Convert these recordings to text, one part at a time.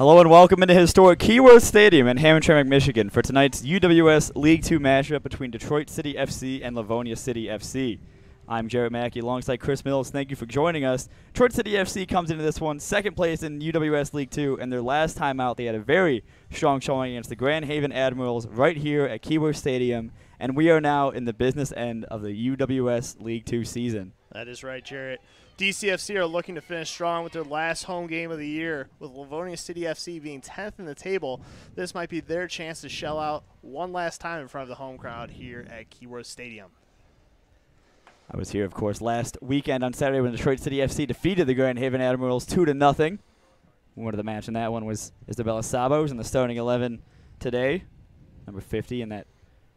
Hello and welcome into historic Keyworth Stadium in Hamtramck, Michigan for tonight's UWS League Two matchup between Detroit City FC and Livonia City FC. I'm Jarrett Mackey alongside Chris Mills. Thank you for joining us. Detroit City FC comes into this one second place in UWS League Two, and their last time out they had a very strong showing against the Grand Haven Admirals right here at Keyworth Stadium, and we are now in the business end of the UWS League Two season. That is right, Jarrett. DCFC are looking to finish strong with their last home game of the year, with Livonia City FC being 10th in the table. This might be their chance to shell out one last time in front of the home crowd here at Keyworth Stadium. I was here, of course, last weekend on Saturday when Detroit City FC defeated the Grand Haven Admirals two to nothing. One of the match in that one was Isabella Sabos in the starting 11 today, number 50 in that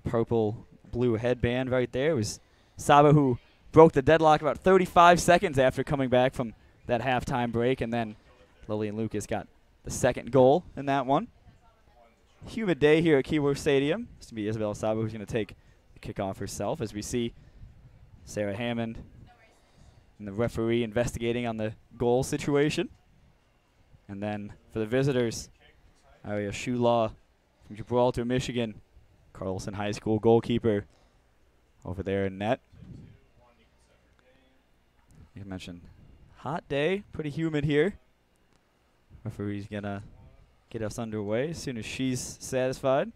purple blue headband right there. Was Sabo who broke the deadlock about 35 seconds after coming back from that halftime break, and then Lillian Lucas got the second goal in that one. Humid day here at Keyworth Stadium. It's going to be Isabella Sabo who's going to take the kickoff herself as we see Sarah Hammond and the referee investigating on the goal situation. And then for the visitors, Aria Shulaw from Gibraltar, Michigan, Carlson High School goalkeeper over there in net. You mentioned hot day, pretty humid here. Referee's gonna get us underway as soon as she's satisfied.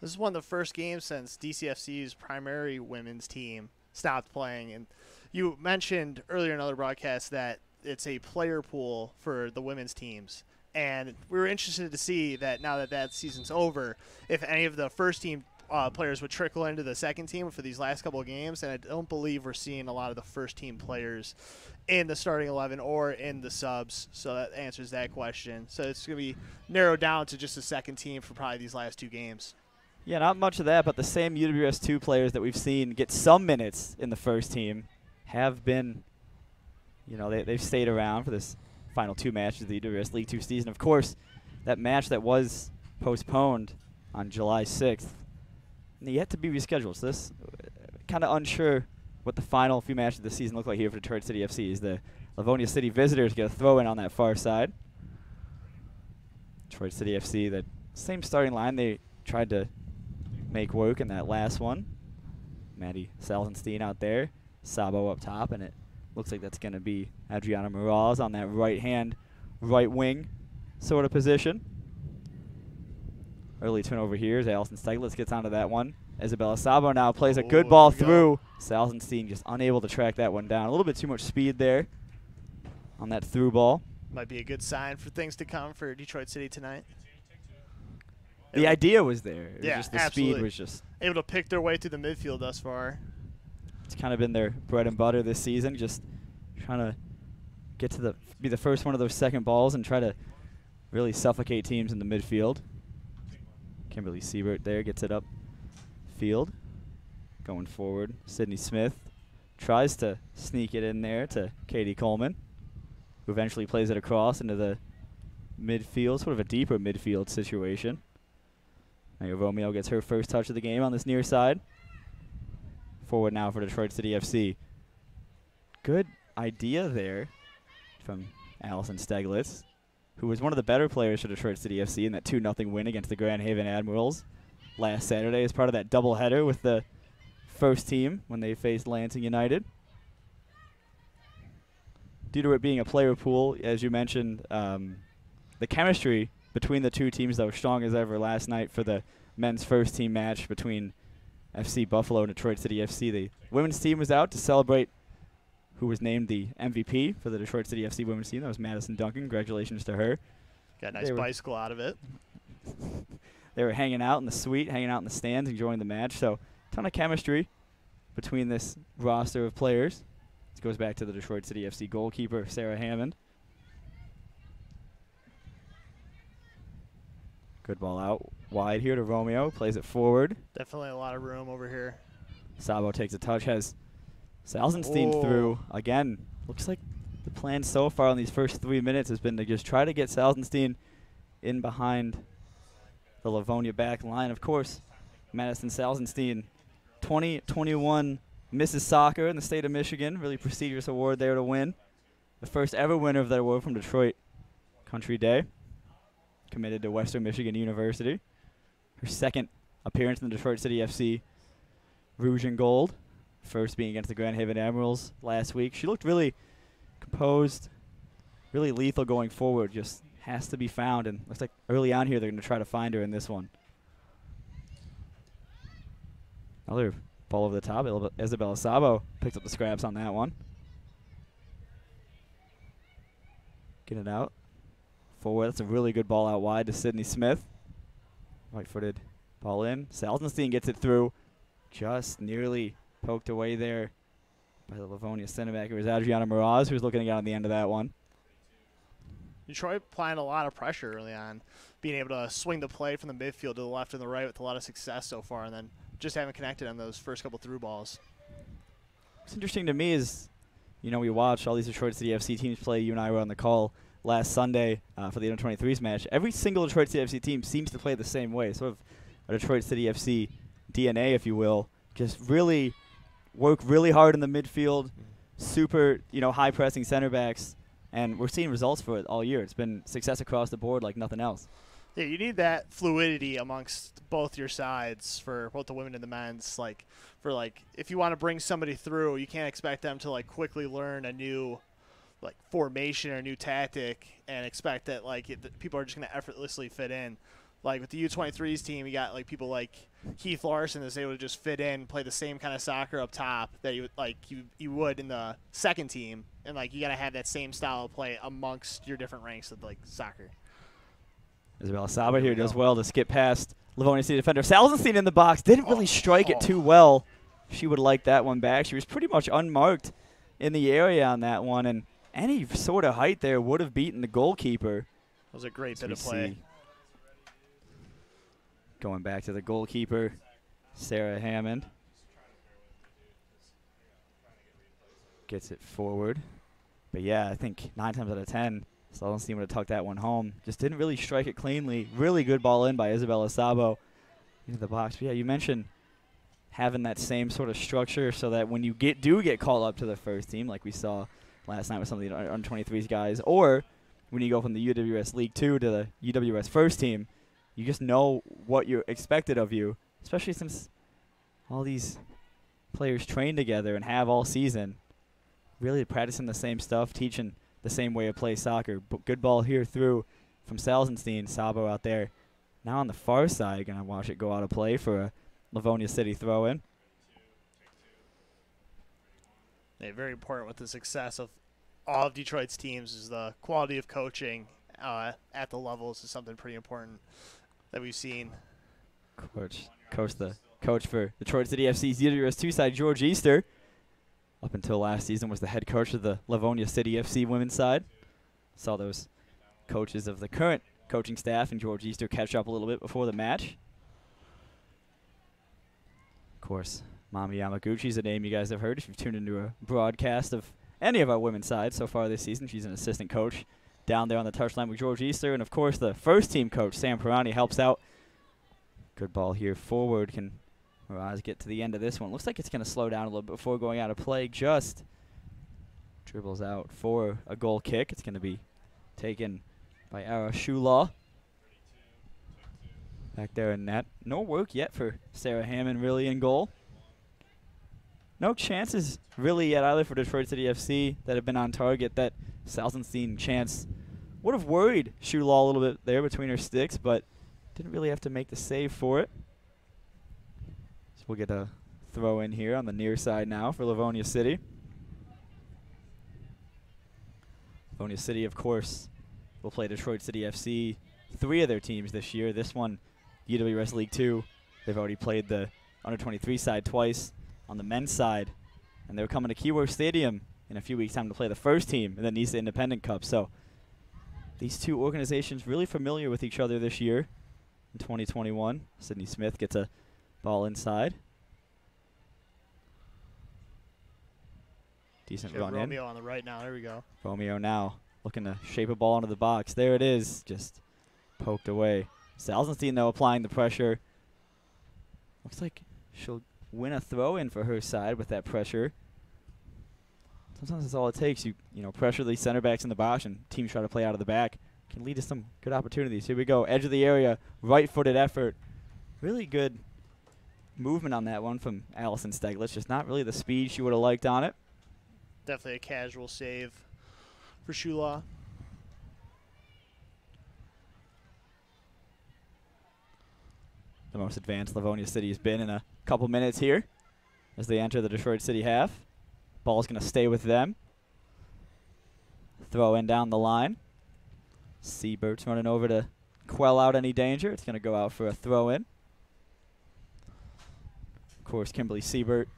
This is one of the first games since DCFC's primary women's team stopped playing. And you mentioned earlier in another broadcast that it's a player pool for the women's teams. And we were interested to see that now that that season's over, if any of the first team uh, players would trickle into the second team for these last couple of games, and I don't believe we're seeing a lot of the first team players in the starting 11 or in the subs. So that answers that question. So it's going to be narrowed down to just the second team for probably these last two games. Yeah, not much of that, but the same UWS2 players that we've seen get some minutes in the first team have been, you know, they, they've stayed around for this final two matches of the UWS League 2 season. Of course, that match that was postponed on July 6th yet to be rescheduled. So this kind of unsure what the final few matches of the season look like here for Detroit City FC. Is the Livonia City visitors get a throw in on that far side? Detroit City FC, that same starting line they tried to make work in that last one. Maddie Salzenstein out there, Sabo up top, and it looks like that's going to be Adriana Moraz on that right hand, right wing sort of position. Early turnover here as Allison Steglitz gets onto that one. Isabella Sabo now plays a oh, good ball through. Salzenstein just unable to track that one down. A little bit too much speed there on that through ball. Might be a good sign for things to come for Detroit City tonight. The able idea was there. It yeah, was just the absolutely. speed was just able to pick their way through the midfield thus far. It's kind of been their bread and butter this season, just trying to get to the be the first one of those second balls and try to really suffocate teams in the midfield. Kimberly Siebert there gets it up field. Going forward, Sydney Smith tries to sneak it in there to Katie Coleman, who eventually plays it across into the midfield, sort of a deeper midfield situation. Now Romeo gets her first touch of the game on this near side. Forward now for Detroit City FC. Good idea there from Allison Steglitz who was one of the better players for Detroit City FC in that 2 0 win against the Grand Haven Admirals last Saturday as part of that doubleheader with the first team when they faced Lansing United. Due to it being a player pool, as you mentioned, um, the chemistry between the two teams that was strong as ever last night for the men's first team match between FC Buffalo and Detroit City FC. The women's team was out to celebrate who was named the MVP for the Detroit City FC women's team. That was Madison Duncan. Congratulations to her. Got a nice bicycle out of it. they were hanging out in the suite, hanging out in the stands, enjoying the match. So, ton of chemistry between this roster of players. This goes back to the Detroit City FC goalkeeper, Sarah Hammond. Good ball out wide here to Romeo. Plays it forward. Definitely a lot of room over here. Sabo takes a touch, has Salzenstein oh. through. Again, looks like the plan so far in these first three minutes has been to just try to get Salzenstein in behind the Livonia back line. Of course, Madison Salzenstein, 2021 Mrs. Soccer in the state of Michigan. Really prestigious award there to win. The first ever winner of that award from Detroit Country Day. committed to Western Michigan University. Her second appearance in the Detroit City FC Rouge and Gold. First being against the Grand Haven Admirals last week. She looked really composed, really lethal going forward. Just has to be found, and looks like early on here they're going to try to find her in this one. Another ball over the top. Isabella Sabo picks up the scraps on that one. Get it out. Forward. That's a really good ball out wide to Sydney Smith. Right footed ball in. Salzenstein gets it through. Just nearly poked away there by the Livonia center back. It was Adriana Miraz who was looking to get on the end of that one. Detroit applying a lot of pressure early on, being able to swing the play from the midfield to the left and the right with a lot of success so far, and then just haven't connected on those first couple through balls. What's interesting to me is, you know, we watch all these Detroit City FC teams play. You and I were on the call last Sunday uh, for the under 23s match. Every single Detroit City FC team seems to play the same way, sort of a Detroit City FC DNA, if you will. Just really work really hard in the midfield, mm-hmm. super, you know, high pressing center backs, and we're seeing results for it all year. It's been success across the board like nothing else. Yeah, you need that fluidity amongst both your sides for both the women and the men's. Like, for like, if you want to bring somebody through, you can't expect them to like quickly learn a new like formation or a new tactic and expect that like it, people are just going to effortlessly fit in. Like with the U23s team, you got like people like Keith Larson is able to just fit in, play the same kind of soccer up top that you like you you would in the second team, and like you got to have that same style of play amongst your different ranks of like soccer. Isabella Sabo here does well to skip past Livonia City defender. Salzenstein in the box didn't really strike it too well. She would like that one back. She was pretty much unmarked in the area on that one, and any sort of height there would have beaten the goalkeeper. That was a great bit of play. See. Going back to the goalkeeper, Sarah Hammond. Gets it forward. But yeah, I think nine times out of ten, Salzenstein would have tucked that one home. Just didn't really strike it cleanly. Really good ball in by Isabella Sabo into the box. But yeah, you mentioned having that same sort of structure so that when you get do get called up to the first team, like we saw last night with some of the under 23s guys, or when you go from the UWS League Two to the UWS first team, you just know what you're expected of you, especially since all these players train together and have all season, really practicing the same stuff, teaching the same way to play soccer. But good ball here through from Salzenstein, Sabo out there. Now on the far side, gonna watch it go out of play for a Livonia City throw in. Yeah, very important with the success of all of Detroit's teams is the quality of coaching uh, at the levels is something pretty important that we've seen. Coach, coach the coach for Detroit City FC's UWS two side, George Easter up until last season was the head coach of the Livonia City FC women's side. Saw those coaches of the current coaching staff and George Easter catch up a little bit before the match. Of course, Mami Yamaguchi is a name you guys have heard if you've tuned into a broadcast of any of our women's sides so far this season. She's an assistant coach down there on the touchline with George Easter. And, of course, the first team coach, Sam Pirani, helps out. Good ball here forward. Can Miraz get to the end of this one. Looks like it's going to slow down a little before going out of play. Just dribbles out for a goal kick. It's going to be taken by Ara Shulaw. Back there in net. No work yet for Sarah Hammond really in goal. No chances really yet either for Detroit City FC that have been on target. That Salzenstein chance would have worried Shulaw a little bit there between her sticks, but didn't really have to make the save for it. So we'll get a throw in here on the near side now for Livonia City. Livonia City, of course, will play Detroit City FC three of their teams this year. This one, UWS League Two. They've already played the under 23 side twice on the men's side, and they're coming to Keyworth Stadium in a few weeks' time to play the first team in the NISA Independent Cup. So these two organizations really familiar with each other this year in 2021. Sydney Smith gets a Ball inside. Decent run Romeo in. Romeo on the right now. There we go. Romeo now looking to shape a ball into the box. There it is. Just poked away. Salzenstein, though, applying the pressure. Looks like she'll win a throw in for her side with that pressure. Sometimes that's all it takes. You you know pressure these center backs in the box, and teams try to play out of the back. can lead to some good opportunities. Here we go. Edge of the area, right-footed effort. Really good movement on that one from Allison Steglitz. Just not really the speed she would have liked on it. Definitely a casual save for Shula. The most advanced Livonia City has been in a couple minutes here as they enter the Detroit City half. Ball's going to stay with them. Throw in down the line. Siebert's running over to quell out any danger. It's going to go out for a throw in. Of course, Kimberly Siebert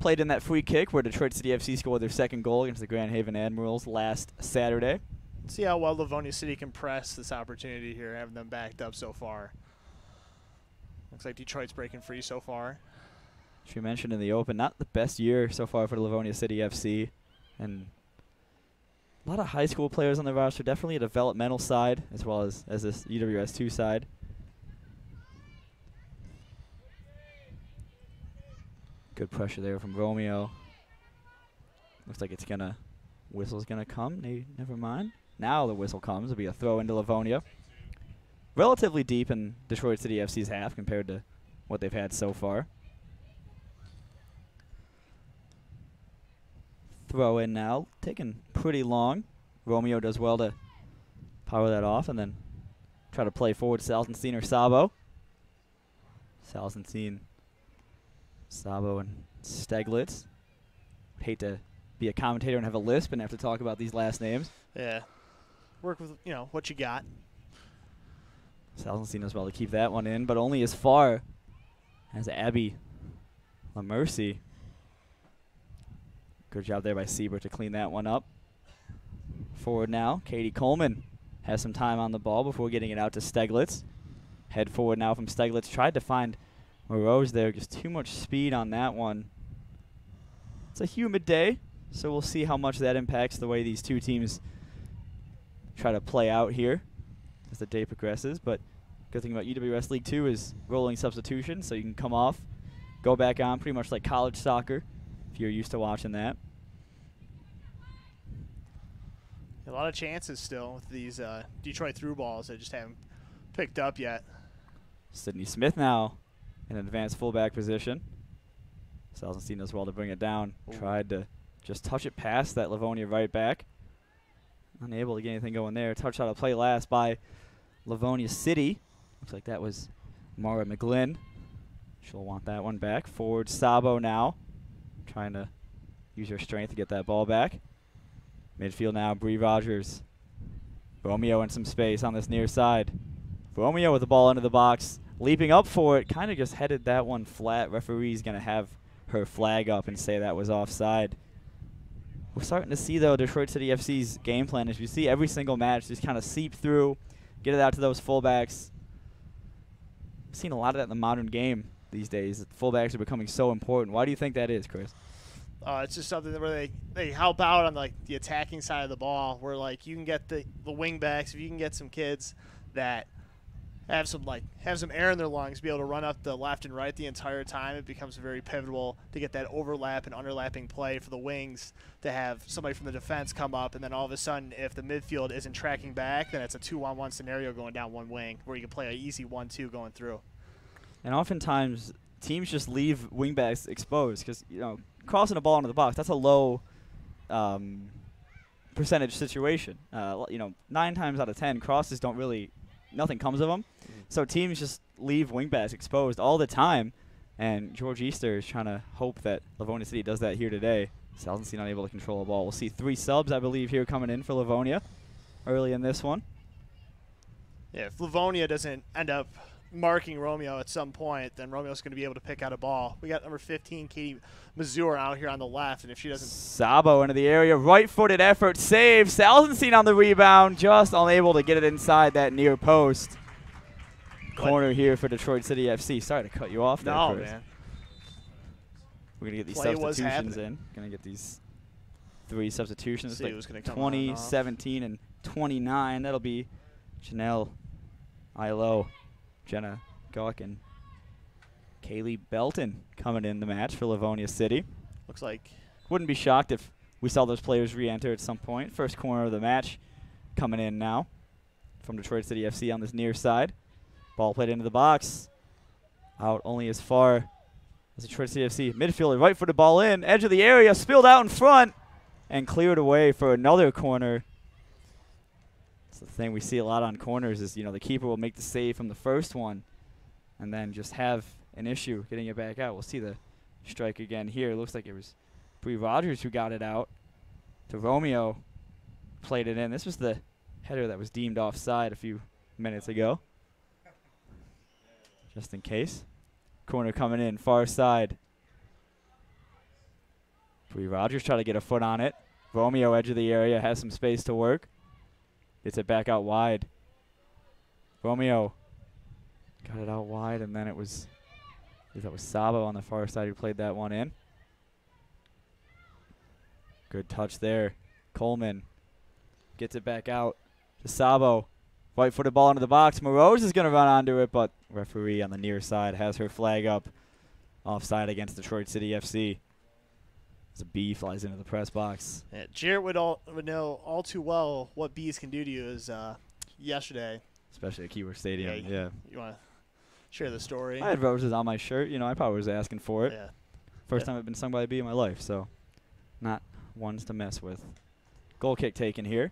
played in that free kick where Detroit City FC scored their second goal against the Grand Haven Admirals last Saturday. See how well Livonia City can press this opportunity here, having them backed up so far. Looks like Detroit's breaking free so far. She mentioned in the open, not the best year so far for the Livonia City FC, and a lot of high school players on the roster. Definitely a developmental side as well as as this UWS two side. Good pressure there from Romeo. Looks like it's gonna whistle's gonna come. Ne never mind. Now the whistle comes. It'll be a throw into Livonia. Relatively deep in Detroit City FC's half compared to what they've had so far. Throw in now, taking pretty long. Romeo does well to power that off and then try to play forward Salzenstein or Sabo. Salzenstein, Sabo, and Steglitz. Hate to be a commentator and have a lisp and have to talk about these last names. Yeah. Work with, you know, what you got. Salzenstein as well to keep that one in, but only as far as Abby LaMercy. Good job there by Siebert to clean that one up. Forward now, Katie Coleman has some time on the ball before getting it out to Steglitz. Head forward now from Steglitz. Tried to find Morose there, just too much speed on that one. It's a humid day, so we'll see how much that impacts the way these two teams try to play out here as the day progresses. But good thing about UWS League Two is rolling substitution, so you can come off, go back on, pretty much like college soccer, if you're used to watching that. A lot of chances still with these uh, Detroit through balls that just haven't picked up yet. Sydney Smith now in an advanced fullback position. Salzenstein does well to bring it down. Ooh. Tried to just touch it past that Livonia right back. Unable to get anything going there. Touch out of play last by Livonia City. Looks like that was Mara McGlynn. She'll want that one back. Forward Sabo now. Trying to use her strength to get that ball back. Midfield now, Bree Rogers. Romeo in some space on this near side. Romeo with the ball into the box. Leaping up for it. Kind of just headed that one flat. Referee's going to have her flag up and say that was offside. We're starting to see, though, Detroit City FC's game plan is you see every single match just kind of seep through, get it out to those fullbacks. Seen a lot of that in the modern game these days. Fullbacks are becoming so important. Why do you think that is, Chris? Uh, it's just something where they, they help out on like the attacking side of the ball, where like you can get the the wing backs if you can get some kids that have some like have some air in their lungs, be able to run up the left and right the entire time. It becomes very pivotal to get that overlap and underlapping play for the wings to have somebody from the defense come up, and then all of a sudden, if the midfield isn't tracking back, then it's a two-on-one scenario going down one wing where you can play an easy one-two going through. And oftentimes teams just leave wingbacks exposed because you know crossing a ball into the box that's a low um, percentage situation. Uh, you know, nine times out of ten crosses don't really nothing comes of them. So teams just leave wingbacks exposed all the time. And George Easter is trying to hope that Livonia City does that here today. Salzenstein unable to control the ball. We'll see three subs, I believe, here coming in for Livonia early in this one. Yeah, if Livonia doesn't end up marking Romeo at some point, then Romeo's going to be able to pick out a ball. We got number 15, Katie Mazur, out here on the left, and if she doesn't, Sabo into the area, right-footed effort, save. Salzenstein on the rebound, just unable to get it inside that near post. Corner here for Detroit City FC. Sorry to cut you off there, no, Chris. man. We're gonna get these Play substitutions in. Gonna get these three substitutions. Like who's gonna come 20, and 17, and 29. That'll be Janelle Ilo, Jenna Gawk, and Kaylee Belton coming in the match for Livonia City. Looks like Wouldn't be shocked if we saw those players re-enter at some point. First corner of the match coming in now. from Detroit City FC on this near side. Ball played into the box. Out only as far as Detroit City FC midfielder. Right footed ball in. Edge of the area. Spilled out in front. And cleared away for another corner. It's the thing we see a lot on corners is, you know, the keeper will make the save from the first one and then just have an issue getting it back out. We'll see the strike again here. It looks like it was Bree Rogers who got it out to Romeo. Played it in. This was the header that was deemed offside a few minutes ago. Just in case. Corner coming in, far side. Bree Rogers try to get a foot on it. Romeo, edge of the area, has some space to work. Gets it back out wide. Romeo got it out wide, and then it was, that was Sabo on the far side who played that one in. Good touch there. Coleman gets it back out to Sabo. White footed ball into the box. Morose is going to run onto it, but referee on the near side has her flag up. Offside against Detroit City FC. As a bee flies into the press box. Yeah, Jarrett would all would know all too well what bees can do to you. Is uh, yesterday. Especially at Keyworth Stadium. Yeah, Yeah. You want to share the story? I had roses on my shirt. You know, I probably was asking for it. yeah. First Yeah. time I've been stung by a bee in my life, so not ones to mess with. Goal kick taken here.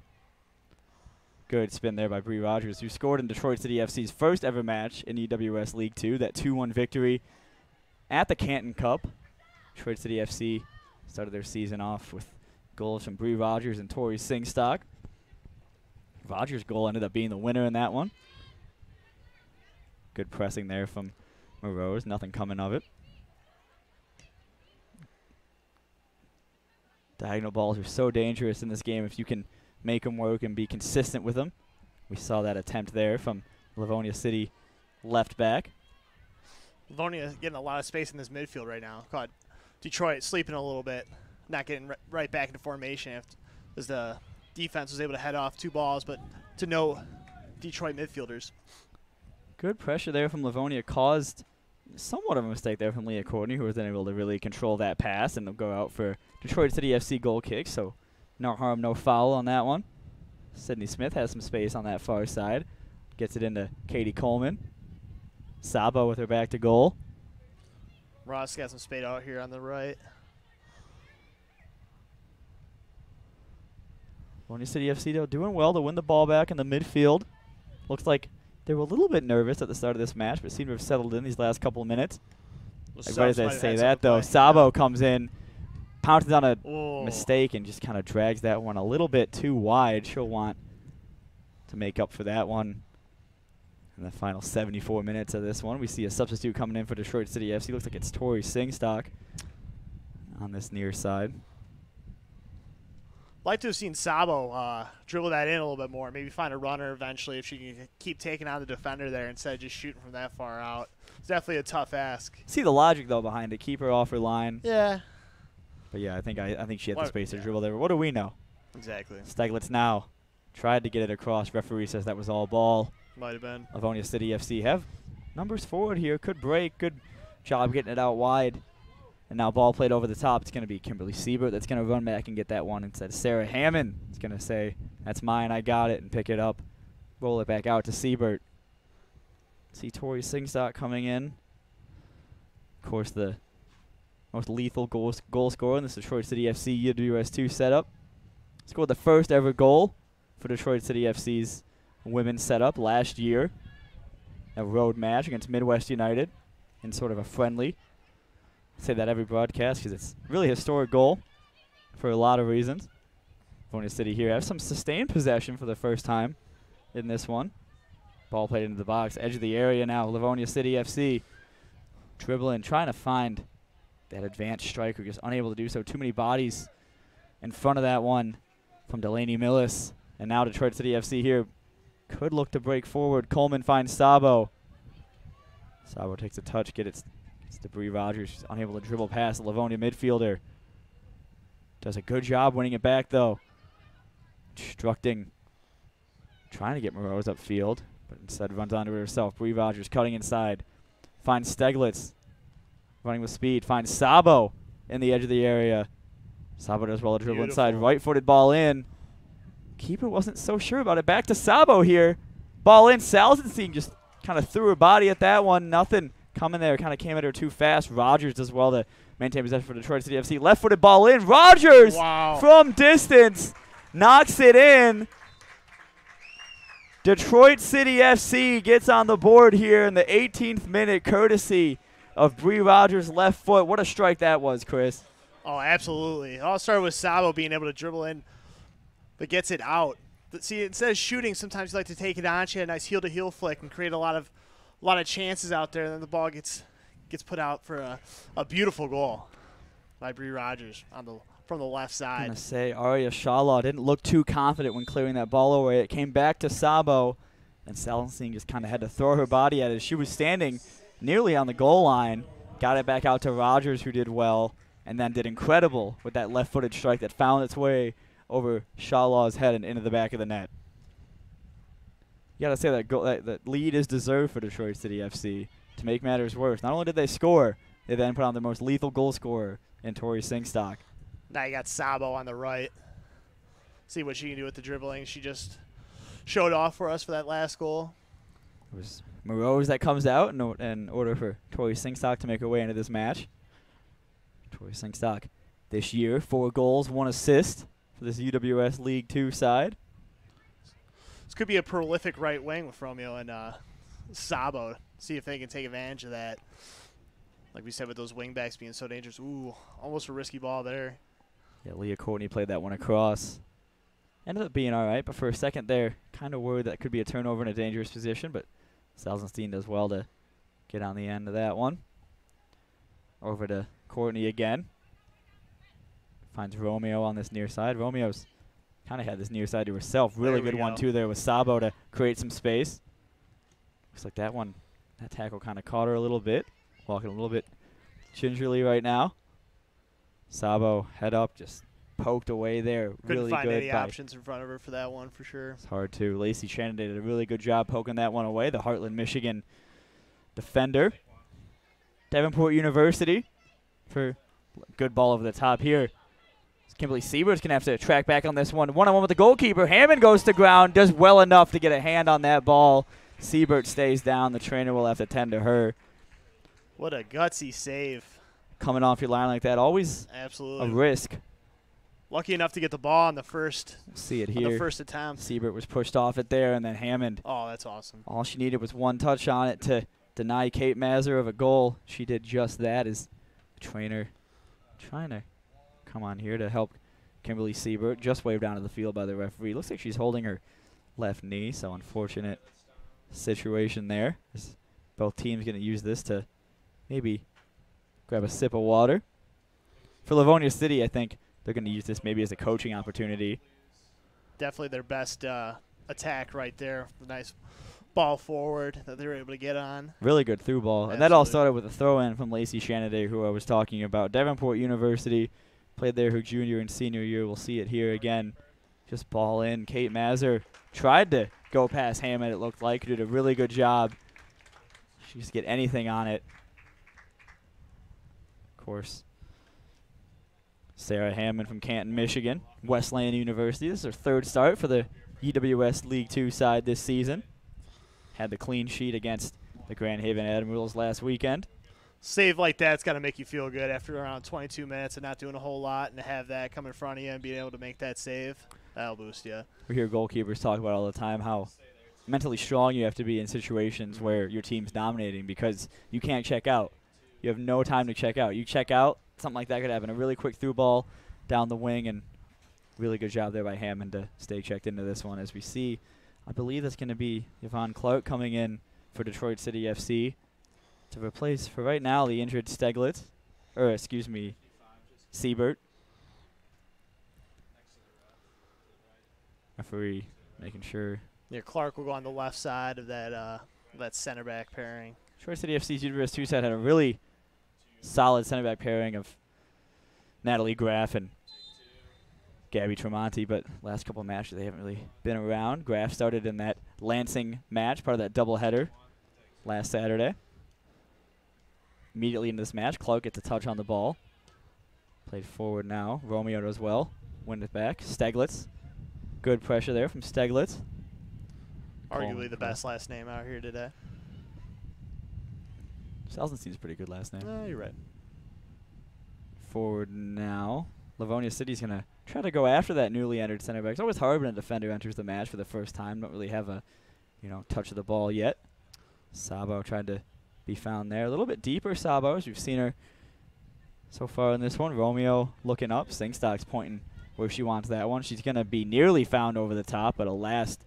Good spin there by Bree Rogers, who scored in Detroit City FC's first ever match in UWS League Two. That 2-1 victory at the Canton Cup. Detroit City FC started their season off with goals from Bree Rogers and Tori Singstock. Rogers' goal ended up being the winner in that one. Good pressing there from Morose. Nothing coming of it. Diagonal balls are so dangerous in this game if you can make them work and be consistent with them. We saw that attempt there from Livonia City left back. Livonia is getting a lot of space in this midfield right now. Caught Detroit sleeping a little bit, not getting ri- right back into formation if, as the defense was able to head off two balls, but to no Detroit midfielders. Good pressure there from Livonia caused somewhat of a mistake there from Leah Courtney, who was unable to really control that pass and go out for Detroit City FC goal kick. So no harm, no foul on that one. Sydney Smith has some space on that far side. Gets it into Katie Coleman. Sabo with her back to goal. Ross got some spade out here on the right. Livonia City FC though doing well to win the ball back in the midfield. Looks like they were a little bit nervous at the start of this match, but seem to have settled in these last couple of minutes. The Everybody subs might say that though. play. Sabo comes in, pounces on a Oh. mistake, and just kind of drags that one a little bit too wide. She'll want to make up for that one. In the final 74 minutes of this one, we see a substitute coming in for Detroit City FC. Looks like it's Tori Singstock on this near side. like to have seen Sabo uh, dribble that in a little bit more. Maybe find a runner eventually if she can keep taking on the defender there instead of just shooting from that far out. It's definitely a tough ask. See the logic though behind it. Keep her off her line. Yeah, But yeah, I think I, I think she had the What- space to dribble there. What do we know? exactly. Steglitz now tried to get it across. Referee says that was all ball. Might have been. Livonia City FC have numbers forward here. Could break. Good job getting it out wide. And now ball played over the top. It's going to be Kimberly Siebert that's going to run back and get that one instead. Sarah Hammond is going to say, that's mine, I got it, and pick it up. Roll it back out to Siebert. See Tori Singstock coming in. Of course, the most lethal goal, goal scorer in this Detroit City FC UWS2 setup. Scored the first ever goal for Detroit City FC's women's setup last year. A road match against Midwest United in sort of a friendly. I say that every broadcast because it's really a historic goal for a lot of reasons. Livonia City here have some sustained possession for the first time in this one. Ball played into the box, edge of the area now. Livonia City FC dribbling, trying to find that advanced striker, just unable to do so. Too many bodies in front of that one from Delaney Millis. And now Detroit City FC here could look to break forward. Coleman finds Sabo. Sabo takes a touch, get it it's to Bree Rogers. She's unable to dribble past the Livonia midfielder. Does a good job winning it back though. Instructing, trying to get Moroz upfield, but instead runs onto it herself. Bree Rogers cutting inside, finds Steglitz, running with speed, finds Sabo in the edge of the area. Sabo does well to dribble inside, right-footed ball in. Keeper wasn't so sure about it. Back to Sabo here. Ball in. Salzenstein just kind of threw her body at that one. Nothing coming there. Kind of came at her too fast. Rogers does well to maintain possession for Detroit City FC. Left footed ball in. Rogers Wow. from distance knocks it in. Detroit City FC gets on the board here in the 18th minute, courtesy of Bree Rogers' left foot. What a strike that was, Chris. Oh, absolutely. It all started with Sabo being able to dribble in, but gets it out. But see, instead of shooting, sometimes you like to take it on. She had a nice heel to heel flick and create a lot of, a lot of chances out there. And then the ball gets, gets put out for a, a beautiful goal by Bree Rogers on the from the left I'm side. going to say Arya Shalaw didn't look too confident when clearing that ball away. It came back to Sabo, and Salzenstein just kind of had to throw her body at it. She was standing nearly on the goal line, got it back out to Rogers, who did well, and then did incredible with that left-footed strike that found its way over Shalaw's head and into the back of the net. You got to say that, goal, that that lead is deserved for Detroit City FC. To make matters worse, not only did they score, they then put on their most lethal goal scorer in Tori Singstock. Now you got Sabo on the right. See what she can do with the dribbling. She just showed off for us for that last goal. It was Moroz that comes out in, in order for Tori Singstock to make her way into this match. Tori Singstock this year, four goals, one assist for this UWS League Two side. This could be a prolific right wing with Romeo and uh, Sabo. See if they can take advantage of that. Like we said, with those wing backs being so dangerous. Ooh, almost a risky ball there. Yeah, Leah Courtney played that one across. Ended up being all right, but for a second there, kind of worried that could be a turnover in a dangerous position, but Salzenstein does well to get on the end of that one. Over to Courtney again. Finds Romeo on this near side. Romeo's kind of had this near side to herself. Really good one, too, there with Sabo to create some space. Looks like that one, that tackle kind of caught her a little bit. Walking a little bit gingerly right now. Sabo head up, just poked away there. Couldn't really find good any options in front of her for that one for sure. it's hard to. Lacey Shannon did a really good job poking that one away. The Hartland, Michigan defender. Davenport University for good ball over the top here. Kimberly Siebert's going to have to track back on this one. One on one with the goalkeeper. Hammond goes to ground, does well enough to get a hand on that ball. Siebert stays down. The trainer will have to tend to her. What a gutsy save. Coming off your line like that, always Absolutely. a risk. Lucky enough to get the ball on the first see it on the first attempt. Siebert was pushed off it there, and then Hammond Oh, that's awesome. All she needed was one touch on it to deny Kate Mazur of a goal. She did just that. Is the trainer trying to come on here to help Kimberly Siebert? Just waved down to the field by the referee. Looks like she's holding her left knee, so unfortunate situation there. Both teams going to use this to maybe grab a sip of water. For Livonia City, I think they're going to use this maybe as a coaching opportunity. Definitely their best uh, attack right there. Nice ball forward that they were able to get on. Really good through ball. And that all started with a throw in from Lacey Shanaday, who I was talking about. Davenport University played there her junior and senior year. We'll see it here again. Just ball in. Kate Mazur tried to go past Hammond, it looked like. Did a really good job. She just get anything on it. Of course. Sarah Hammond from Canton, Michigan. Wesleyan University. This is her third start for the UWS League Two side this season. Had the clean sheet against the Grand Haven Admirals last weekend. Save like that's got to make you feel good after around 22 minutes and not doing a whole lot, and to have that come in front of you and being able to make that save, that'll boost you. We hear goalkeepers talk about all the time how mentally strong you have to be in situations where your team's dominating because you can't check out. You have no time to check out. You check out, something like that could happen. A really quick through ball down the wing, and really good job there by Hammond to stay checked into this one. As we see, I believe that's going to be Yvonne Clark coming in for Detroit City FC to replace, for right now, the injured Steglitz, or excuse me, Siebert. Referee making sure Yeah, Clark will go on the left side of that uh, that center back pairing. Detroit City FC's UWS two side had a really solid center back pairing of Natalie Graff and Gabby Tremonti, but last couple of matches they haven't really been around. Graff started in that Lansing match, part of that doubleheader last Saturday. Immediately in this match, Clark gets a touch on the ball. Played forward now. Romeo does well. Win it back. Steglitz. Good pressure there from Steglitz. Arguably the best last name out here today. Salzenstein's a pretty good last name. Eh, you're right. Forward now. Livonia City's going to try to go after that newly entered center back. It's always hard when a defender enters the match for the first time. Don't really have a, you know, touch of the ball yet. Sabo tried to be found there. A little bit deeper, Sabo, as we've seen her so far in this one. Romeo looking up. Singstock's pointing where she wants that one. She's going to be nearly found over the top, but a last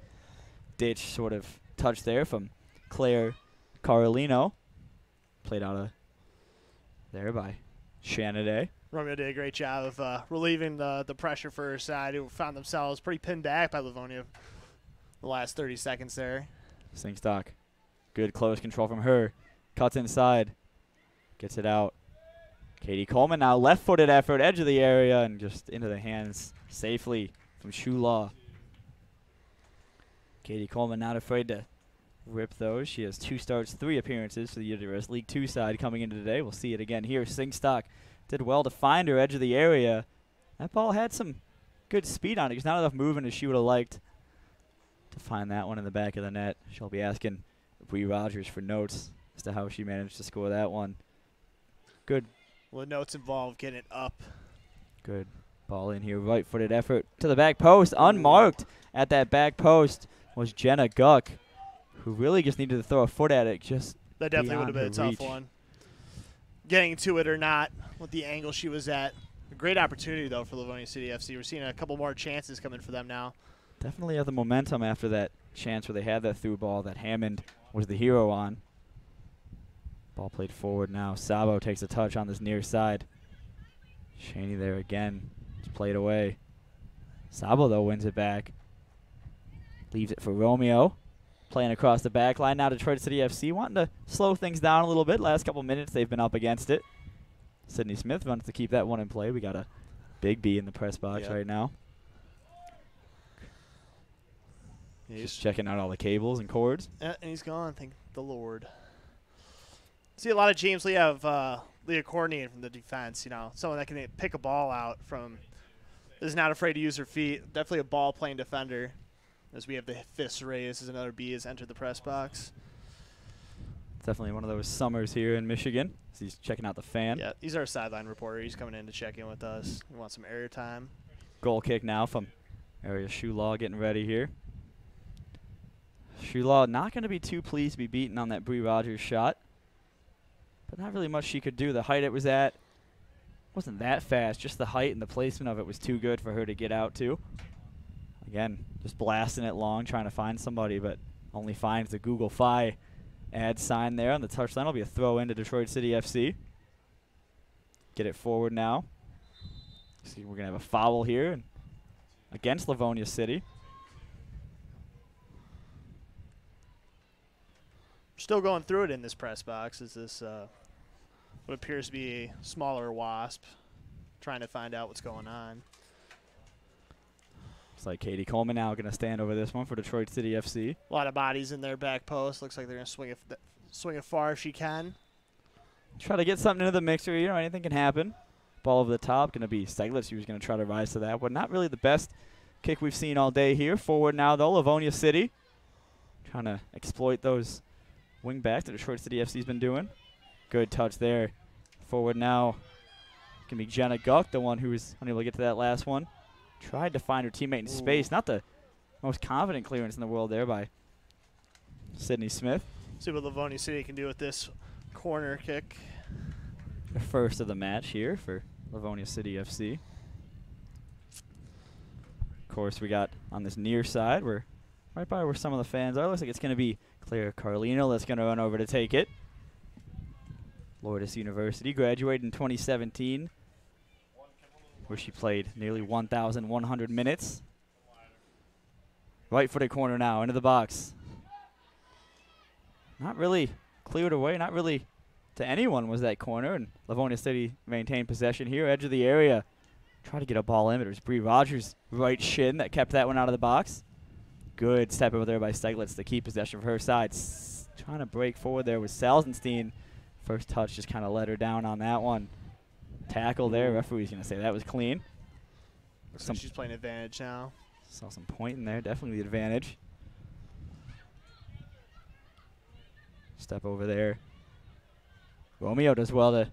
ditch sort of touch there from Claire Carolino. Played out of there by Shanaday. Romeo did a great job of uh, relieving the the pressure for her side, who found themselves pretty pinned back by Livonia the last 30 seconds there. Singstock. Good close control from her. Cuts inside. Gets it out. Katie Coleman now left footed effort, edge of the area, and just into the hands safely from Shulaw. Katie Coleman not afraid to rip those. She has two starts, three appearances for the UWS League Two side coming into today. We'll see it again here. Singstock did well to find her edge of the area. That ball had some good speed on it. Just not enough movement as she would have liked to find that one in the back of the net. She'll be asking Bree Rogers for notes as to how she managed to score that one. Good, Well, the notes involved getting it up. good ball in here. Right footed effort to the back post. Unmarked at that back post was Jenna Guck, who really just needed to throw a foot at it. Just That definitely would have been a tough reach. one. Getting to it or not, with the angle she was at. A great opportunity, though, for Livonia City FC. We're seeing a couple more chances coming for them now. definitely have the momentum after that chance where they had that through ball that Hammond was the hero on. Ball played forward now. Sabo takes a touch on this near side. Shaney there again. It's played away. Sabo, though, wins it back. Leaves it for Romeo. Playing across the back line now. Detroit City FC wanting to slow things down a little bit. Last couple minutes they've been up against it. Sydney Smith wants to keep that one in play. We got a big B in the press box Yep. right now. He's Just checking out all the cables and cords. Uh, and he's gone. Thank the Lord. See a lot of James Lee have uh, Leah Courtney from the defense. You know, someone that can pick a ball out from. Is not afraid to use her feet. Definitely a ball playing defender. As we have the fists raised as another B has entered the press box. Definitely one of those summers here in Michigan. So he's checking out the fan. Yeah, he's our sideline reporter. He's coming in to check in with us. We want some airtime. Goal kick now from Area Shulaw getting ready here. Shulaw not going to be too pleased to be beaten on that Bree Rogers shot. But not really much she could do. The height it was at wasn't that fast. Just the height and the placement of it was too good for her to get out to. Again, just blasting it long, trying to find somebody, but only finds the Google Fi ad sign there on the touchline. Will be a throw into Detroit City FC. Get it forward now. See, we're gonna have a foul here against Livonia City. Still going through it in this press box. Is this uh, what appears to be a smaller wasp trying to find out what's going on? Looks like Katie Coleman now gonna stand over this one for Detroit City FC. A lot of bodies in their back post. Looks like they're gonna swing it, swing it far if she can. Try to get something into the mixer. You know, anything can happen. Ball over the top, gonna be Steglitz who's gonna try to rise to that, but not really the best kick we've seen all day here. Forward now though, Livonia City trying to exploit those wing backs that Detroit City FC's been doing. Good touch there. Forward now. Gonna be Jenna Guck, the one who was unable to get to that last one. Tried to find her teammate in Ooh. space. Not the most confident clearance in the world there by Sydney Smith. See what Livonia City can do with this corner kick. The first of the match here for Livonia City FC. Of course, we got on this near side, we're right by where some of the fans are. Looks like it's going to be Claire Carlino that's going to run over to take it. Lourdes University graduated in 2017, where she played nearly 1,100 minutes. Right footed corner now into the box. Not really cleared away, not really to anyone was that corner, and Livonia City maintained possession here, edge of the area. Try to get a ball in, but it was Bree Rogers' right shin that kept that one out of the box. Good step over there by Steglitz to keep possession for her side. S- trying to break forward there was Salzenstein. First touch just kind of let her down on that one. Tackle there. Referee's going to say that was clean. Looks Some- like she's playing advantage now. Saw some point in there. Definitely the advantage. Step over there. Romeo does well to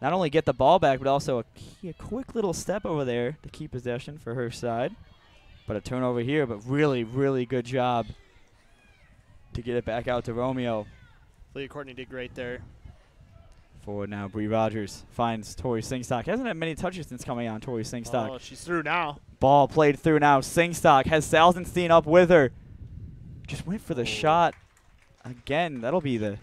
not only get the ball back, but also a, key, a quick little step over there to keep possession for her side. But a turnover here, but really, really good job to get it back out to Romeo. Leah Courtney did great there. Forward now, Bree Rogers finds Tori Singstock. Hasn't had many touches since coming on, Tori Singstock. Oh, she's through now. Ball played through now. Singstock has Salzenstein up with her. Just went for the Oh. shot again. That'll be the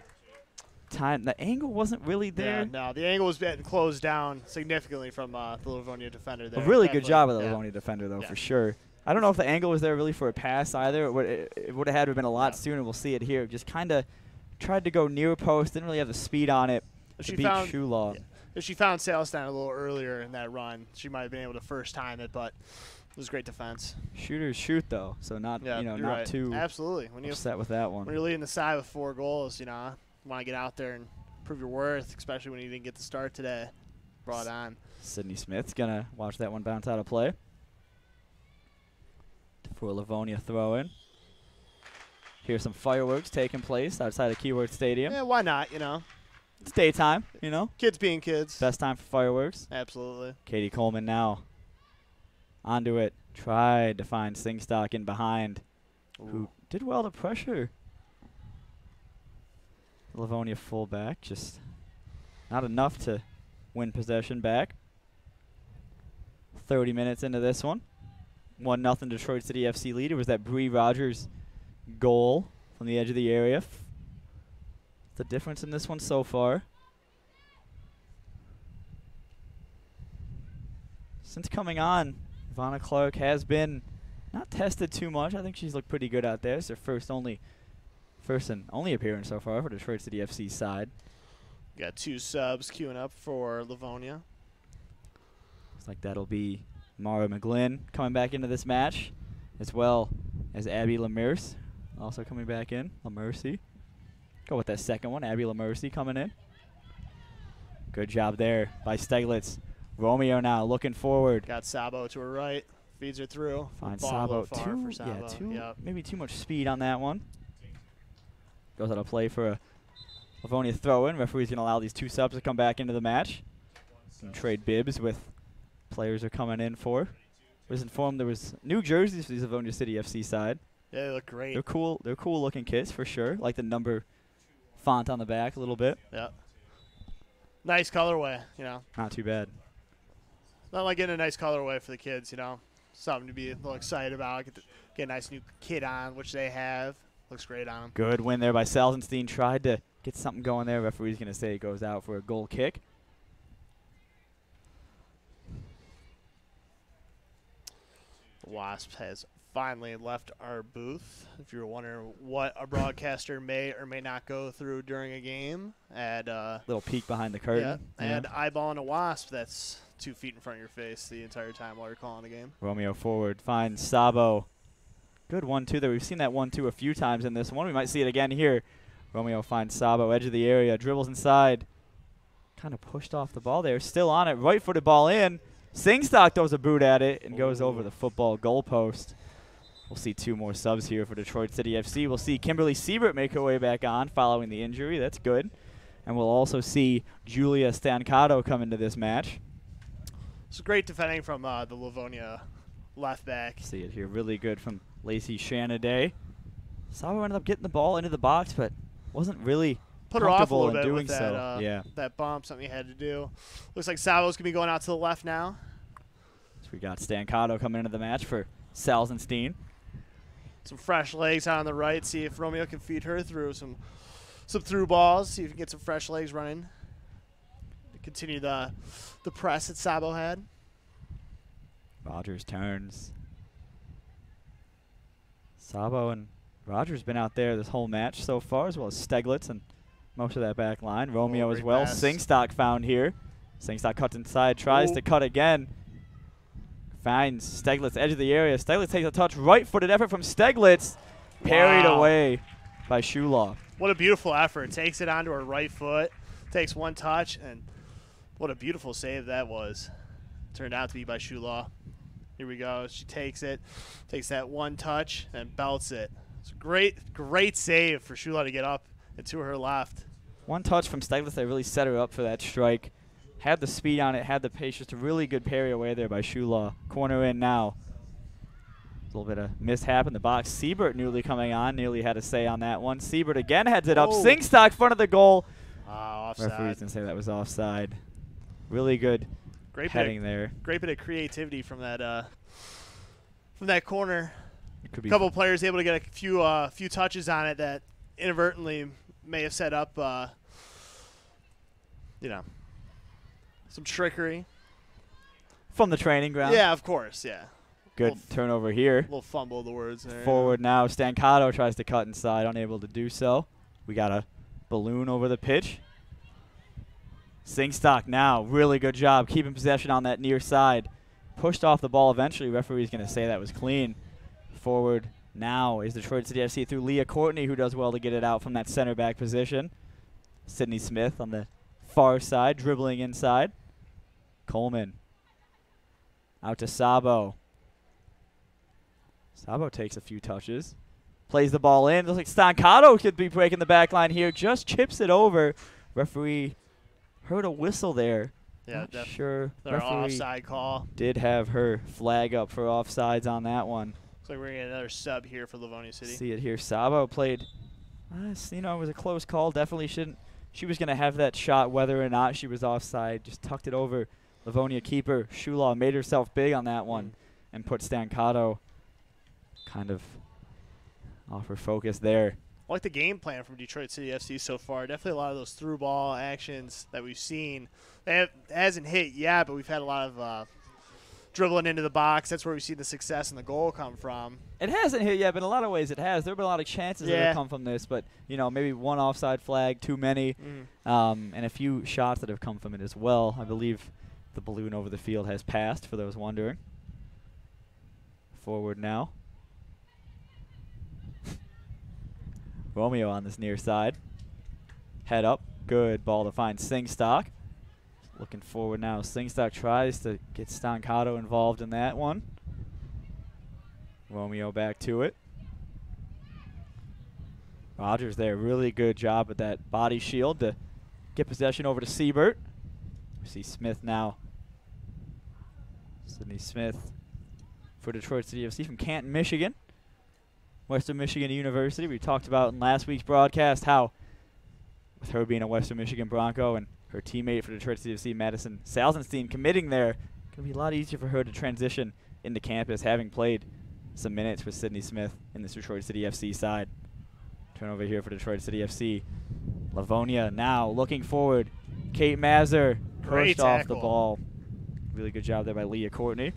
time. The angle wasn't really there. Yeah, no, the angle was getting closed down significantly from uh, the Livonia defender there. A really good job of the yeah. Livonia defender, though, Yeah. for sure. I don't know if the angle was there really for a pass either. It would, it, it would have had to have been a lot Yeah. sooner. We'll see it here. Just kind of tried to go near post. Didn't really have the speed on it If she beat found Shulaw. if she found Salzenstein a little earlier in that run, she might have been able to first time it, but it was great defense. Shooters shoot though, so not Yeah, you know not right. too Absolutely. When you upset with that one. when you're leading the side with four goals, you know, want to get out there and prove your worth, especially when you didn't get the start today. Brought on. Sydney Smith's gonna watch that one bounce out of play. For Livonia throw in. Here's some fireworks taking place outside of Keyworth Stadium. Yeah, why not? You know, It's daytime, you know. kids being kids. Best time for fireworks. Absolutely. Katie Coleman now. Onto it. Tried to find Singstock in behind. Who did well to pressure. Livonia fullback. Just not enough to win possession back. 30 minutes into this one. 1 nothing Detroit City FC lead. It was that Bree Rogers goal from the edge of the area. The difference in this one so far. Since coming on, Ivana Clark has been not tested too much. I think she's looked pretty good out there. It's her first only first and only appearance so far for Detroit City FC side. Got two subs queuing up for Livonia. Looks like that'll be Mara McGlynn coming back into this match, as well as Abby Lemers also coming back in. Lamercy. Go with that second one. Abby Lamercy coming in. Good job there by Steglitz. Romeo now looking forward. Got Sabo to her right. Feeds her through. Finds Sabo. Too, for Sabo. yeah, too, Yep. maybe too much speed on that one. Goes out of play for a Livonia throw in. Referee's going to allow these two subs to come back into the match. And trade bibs with players are coming in for. Was informed there was new jerseys for the Livonia City FC side. Yeah, they look great. They're cool. They're cool looking kits for sure. Like the number font on the back a little bit. Yeah. Nice colorway, you know. Not too bad. Not like getting a nice colorway for the kids, you know. Something to be a little excited about. Get, the, get a nice new kit on, which they have. Looks great on them. Good win there by Salzenstein. Tried to get something going there. Referee's going to say it goes out for a goal kick. Wasp has finally left our booth. If you're wondering what a broadcaster may or may not go through during a game, add uh, Little peek behind the curtain. yeah, Yeah. add eyeballing a wasp that's two feet in front of your face the entire time while you're calling the game. Romeo forward finds Sabo. Good one two there. We've seen that one two a few times in this one. We might see it again here. Romeo finds Sabo, edge of the area, dribbles inside. Kind of pushed off the ball there. Still on it. Right footed ball in. Singstock throws a boot at it and goes over the football goalpost. We'll see two more subs here for Detroit City FC. We'll see Kimberly Siebert make her way back on following the injury. That's good. And we'll also see Julia Stancato come into this match. It's great defending from uh, the Livonia left back. See it here. Really good from Lacey Shanaday. Sabo ended up getting the ball into the box, but wasn't really Put her off a little in bit doing with that, so. uh, yeah. that bump, something he had to do. Looks like Sabo's going to be going out to the left now. So we got Stancato coming into the match for Salzenstein. Some fresh legs on the right. See if Romeo can feed her through some some through balls. See if he can get some fresh legs running. Continue the the press that Sabo had. Rogers turns. Sabo and Rogers been out there this whole match so far, as well as Steglitz and most of that back line. Romeo Oh, as well. pass. Singstock found here. Singstock cuts inside, tries Oh. to cut again. Finds Steglitz edge of the area. Steglitz takes a touch, right-footed effort from Steglitz, parried Wow. away by Shulaw. What a beautiful effort. Takes it onto her right foot. Takes one touch, and what a beautiful save that was. Turned out to be by Shulaw. Here we go. She takes it, takes that one touch, and belts it. It's a great, great save for Shulaw to get up And to her left. One touch from Steglitz that really set her up for that strike. Had the speed on it, had the pace. Just a really good parry away there by Shulaw. Corner in now. A little bit of mishap in the box. Siebert newly coming on, nearly had a say on that one. Siebert again heads it up. Oh. Singstock front of the goal. Uh, offside. Referee's gonna say that was offside. Really good Great bit, heading of, there. great bit of creativity from that uh, from that corner. It could A couple of players able to get a few uh, few touches on it that inadvertently may have set up, uh, you know, some trickery. from the training ground. Yeah, of course. Yeah, Good turnover here. little fumble of the words there. Forward now. Stancato tries to cut inside, unable to do so. We got a balloon over the pitch. Singstock now, really good job keeping possession on that near side. Pushed off the ball eventually. Referee's going to say that was clean. Forward now is Detroit City FC through Leah Courtney, who does well to get it out from that center back position. Sydney Smith on the far side, dribbling inside. Coleman out to Sabo. Sabo takes a few touches. Plays the ball in. Looks like Stancato could be breaking the back line here. Just chips it over. Referee heard a whistle there. Yeah, Not sure. their Referee offside call. did have her flag up for offsides on that one. Looks like we're gonna get another sub here for Livonia City. See it here. Sabo played. Uh, you know, it was a close call. Definitely shouldn't. She was going to have that shot whether or not she was offside. Just tucked it over. Livonia keeper Shulaw made herself big on that one and put Stancato kind of off her focus there. I like the game plan from Detroit City FC so far. Definitely a lot of those through ball actions that we've seen. It hasn't hit yet, but we've had a lot of uh, dribbling into the box. That's where we see the success and the goal come from. It hasn't hit yet, but in a lot of ways it has. There have been a lot of chances that Yeah. have come from this, but you know maybe one offside flag too many, um, and a few shots that have come from it as well. I believe the balloon over the field has passed. For those wondering. Forward now. Romeo on this near side. Head up. Good ball to find Singstock. Looking forward now. Singstock tries to get Stancato involved in that one. Romeo back to it. Rogers there. Really good job with that body shield to get possession over to Siebert. We see Smith now. Sydney Smith for Detroit City FC from Canton, Michigan. Western Michigan University. We talked about in last week's broadcast how, with her being a Western Michigan Bronco and her teammate for Detroit City FC, Madison Salzenstein, committing there, it's going to be a lot easier for her to transition into campus, having played some minutes with Sydney Smith in this Detroit City FC side. Turnover here for Detroit City FC. Livonia now looking forward. Kate Mazur Great pushed off the ball. Really good job there by Leah Courtney.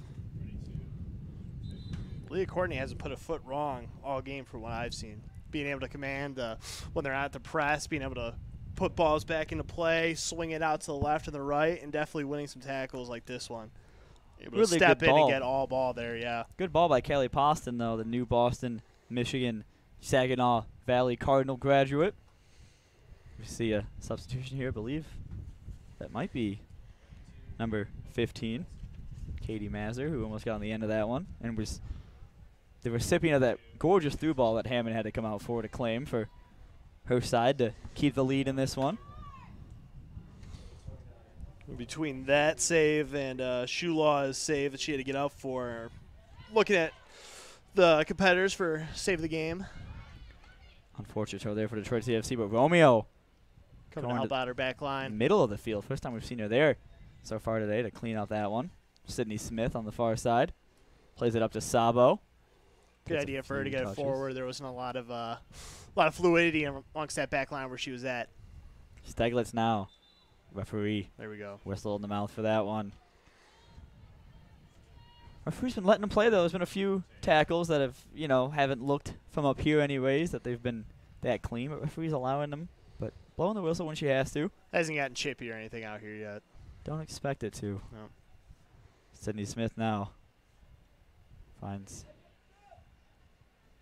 Leah Courtney hasn't put a foot wrong all game for what I've seen. Being able to command uh, when they're at the press, being able to put balls back into play, swing it out to the left and the right, and definitely winning some tackles like this one. Able Really to step good in ball. and get all ball there, yeah. Good ball by Kelly Poston, though, the new Boston, Michigan, Saginaw Valley Cardinal graduate. We see a substitution here, I believe. That might be number 15, Katie Mazur, who almost got on the end of that one and was the recipient of that gorgeous through ball that Hammond had to come out for to claim for her side to keep the lead in this one. Between that save and uh, Shulaw's save that she had to get up for, looking at the competitors for save the game, Unfortunate throw there for Detroit CFC, but Romeo coming Going to help out her back line. middle of the field. First time we've seen her there so far today to clean out that one. Sydney Smith on the far side. Plays it up to Sabo. Good Gets idea for her to get it forward. There wasn't a lot of uh, a lot of fluidity amongst that back line where she was at. Steglitz now. Referee There we go. whistle in the mouth for that one. Referee's been letting them play though. There's been a few tackles that have, you know, haven't looked from up here anyways that they've been that clean, but referee's allowing them. Blowing the whistle when she has to. Hasn't gotten chippy or anything out here yet. Don't expect it to. No. Sydney Smith now finds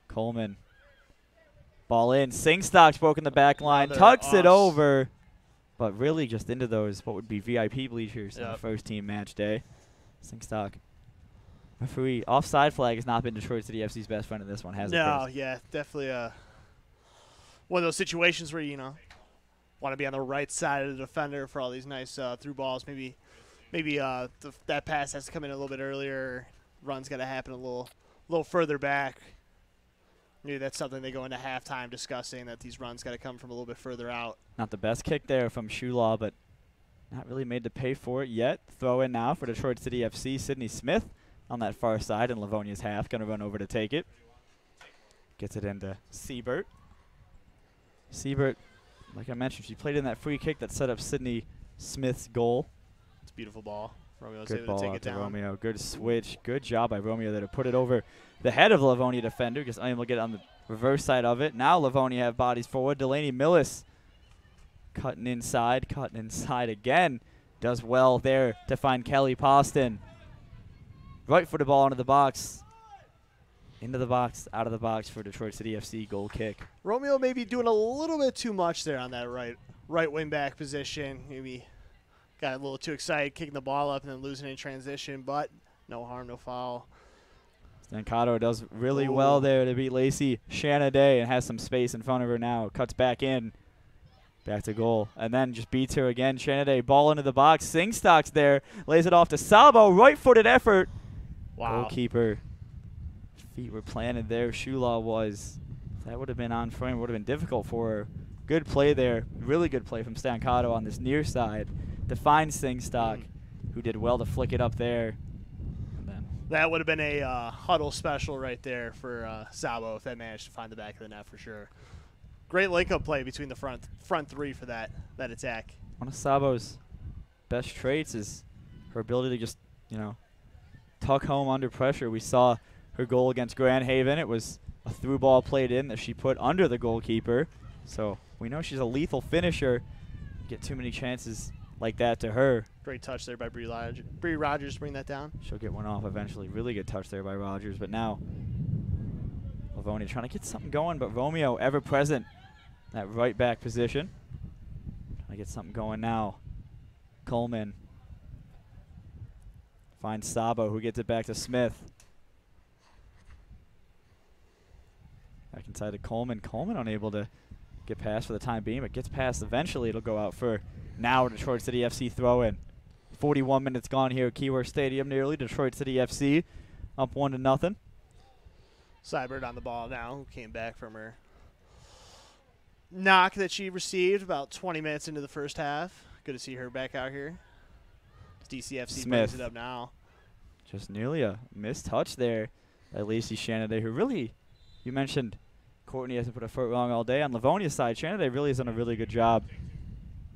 Coleman. Ball in. Singstock's broken the back line. Another Tucks it over. But really just into those what would be VIP bleachers on the first team match day. Singstock. Referee offside flag has not been Detroit City FC's best friend in this one, has it? no, yeah, definitely a one of those situations where you know want to be on the right side of the defender for all these nice uh, through balls. Maybe maybe uh, the, that pass has to come in a little bit earlier. Run's got to happen a little little further back. Maybe that's something they go into halftime discussing that these runs got to come from a little bit further out. Not the best kick there from Shulaw, but not really made to pay for it yet. Throw in now for Detroit City FC. Sydney Smith on that far side in Livonia's half. Going to run over to take it. Gets it into Siebert. Siebert, like I mentioned, she played in that free kick that set up Sydney Smith's goal. It's a beautiful ball. Romeo's Good able ball to take it down. Romeo. Good switch. Good job by Romeo there to put it over the head of Livonia defender. Just unable to get on the reverse side of it. Now Livonia have bodies forward. Delaney Millis cutting inside, cutting inside again. Does well there to find Kelly Poston. Right for the ball into the box. Into the box, out of the box for Detroit City FC goal kick. Romeo may be doing a little bit too much there on that right right wing back position. Maybe got a little too excited kicking the ball up and then losing in transition, but no harm, no foul. Stancato does really well there to beat Lacey Shanaday and has some space in front of her now. Cuts back in. Back to goal. And then just beats her again. Shanaday ball into the box. Singstock's there. Lays it off to Sabo. Right footed effort. Wow. Goalkeeper. Feet were planted there. Shula was. That would have been on frame. Would have been difficult for her. Good play there. Really good play from Stancato on this near side to find Singstock, Mm. who did well to flick it up there. And then That would have been a uh, huddle special right there for uh, Sabo if that managed to find the back of the net for sure. Great link-up play between the front front three for that that attack. one of Sabo's best traits is her ability to just, you know, tuck home under pressure. We saw her goal against Grand Haven. It was a through ball played in that she put under the goalkeeper. So we know she's a lethal finisher. Get too many chances like that to her. Great touch there by Bree Rogers. Bree Rogers bring that down. She'll get one off eventually. Really good touch there by Rogers. But now, Livonia trying to get something going, but Romeo ever present. That right back position. Trying to get something going now. Coleman finds Sabo, who gets it back to Smith. Back inside to Coleman. Coleman unable to get past for the time being, but gets past eventually. It'll go out for now Detroit City FC throw in. 41 minutes gone here at Keyworth Stadium nearly. Detroit City FC up one to nothing. Siebert on the ball now, who came back from her knock that she received about 20 minutes into the first half. Good to see her back out here. DCFC brings it up now. Just nearly a missed touch there by Lacey Shanaday, who really, you mentioned Courtney hasn't put a foot wrong all day. On Livonia's side, Shanaday really has done a really good job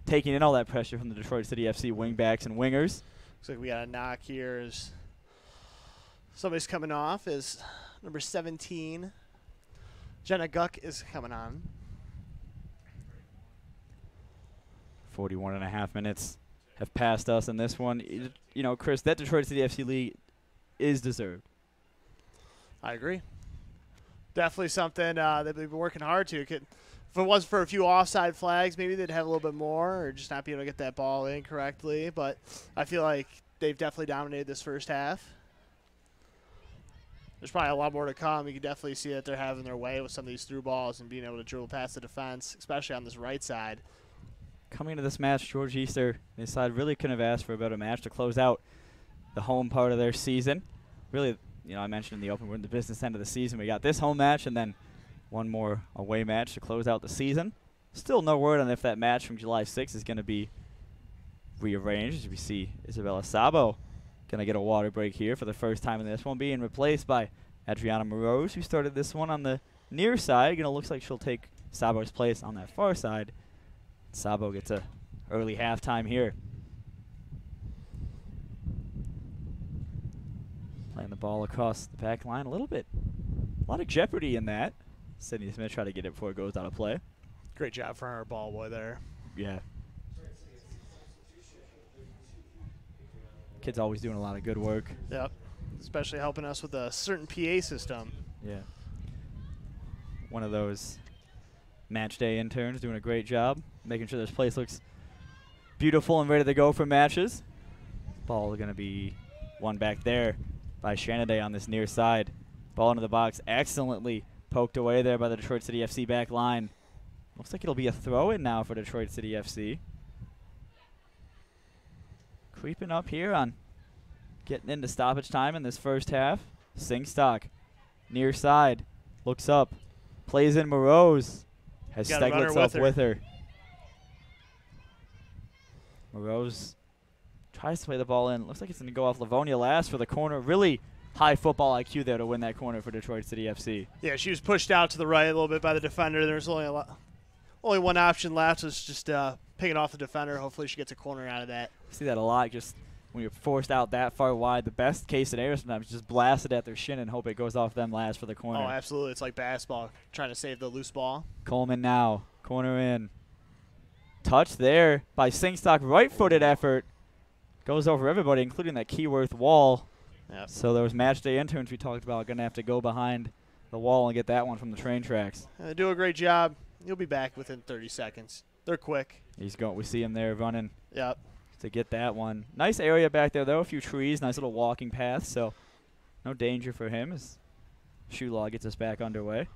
taking in all that pressure from the Detroit City FC wingbacks and wingers. Looks like we got a knock here as somebody's coming off is number 17. Jenna Guck is coming on. 41 and a half minutes have passed us in this one. You know, Chris, that Detroit City FC lead is deserved. I agree. Definitely something uh, that they've been working hard to. Could, if it wasn't for a few offside flags, maybe they'd have a little bit more, or just not be able to get that ball in correctly. But I feel like they've definitely dominated this first half. There's probably a lot more to come. You can definitely see that they're having their way with some of these through balls and being able to dribble past the defense, especially on this right side. coming into this match, George Easter and his side really couldn't have asked for a better match to close out the home part of their season. Really, you know, I mentioned in the open, we're in the business end of the season. We got this home match and then one more away match to close out the season. Still no word on if that match from July 6th is going to be rearranged. We see Isabella Sabo going to get a water break here for the first time in this one, being replaced by Adriana Moroz, who started this one on the near side. You know, looks like she'll take Sabo's place on that far side. Sabo gets a early halftime here. Playing the ball across the back line a little bit. A lot of jeopardy in that. Sydney Smith try to get it before it goes out of play. Great job for our ball boy there. Yeah. Kid's always doing a lot of good work. Yep. Especially helping us with a certain PA system. Yeah. One of those match day interns doing a great job, making sure this place looks beautiful and ready to go for matches. Ball going to be one back there by Shanaday on this near side. Ball into the box, excellently poked away there by the Detroit City FC back line. Looks like it'll be a throw in now for Detroit City FC. Creeping up here on getting into stoppage time in this first half. Singstock, near side, looks up, plays in Moroz, has Got a runner Steglitz with up her. with her. Moroz tries to play the ball in. Looks like it's going to go off Livonia last for the corner. Really high football IQ there to win that corner for Detroit City FC. Yeah, she was pushed out to the right a little bit by the defender. There's only a lot, only one option left. Was just uh, picking off the defender. Hopefully, she gets a corner out of that. see that a lot. Just when you're forced out that far wide, the best case scenario sometimes is just blast it at their shin and hope it goes off them last for the corner. Oh, absolutely. It's like basketball, trying to save the loose ball. Coleman now, corner in. Touch there by Singstock, right-footed effort. Goes over everybody, including that Keyworth wall. Yep. So those match day interns we talked about going to have to go behind the wall and get that one from the train tracks. And they do a great job. You'll be back within 30 seconds. They're quick. He's going. We see him there running Yep. to get that one. Nice area back there though. A few trees, nice little walking path. So no danger for him as Shulaw gets us back underway.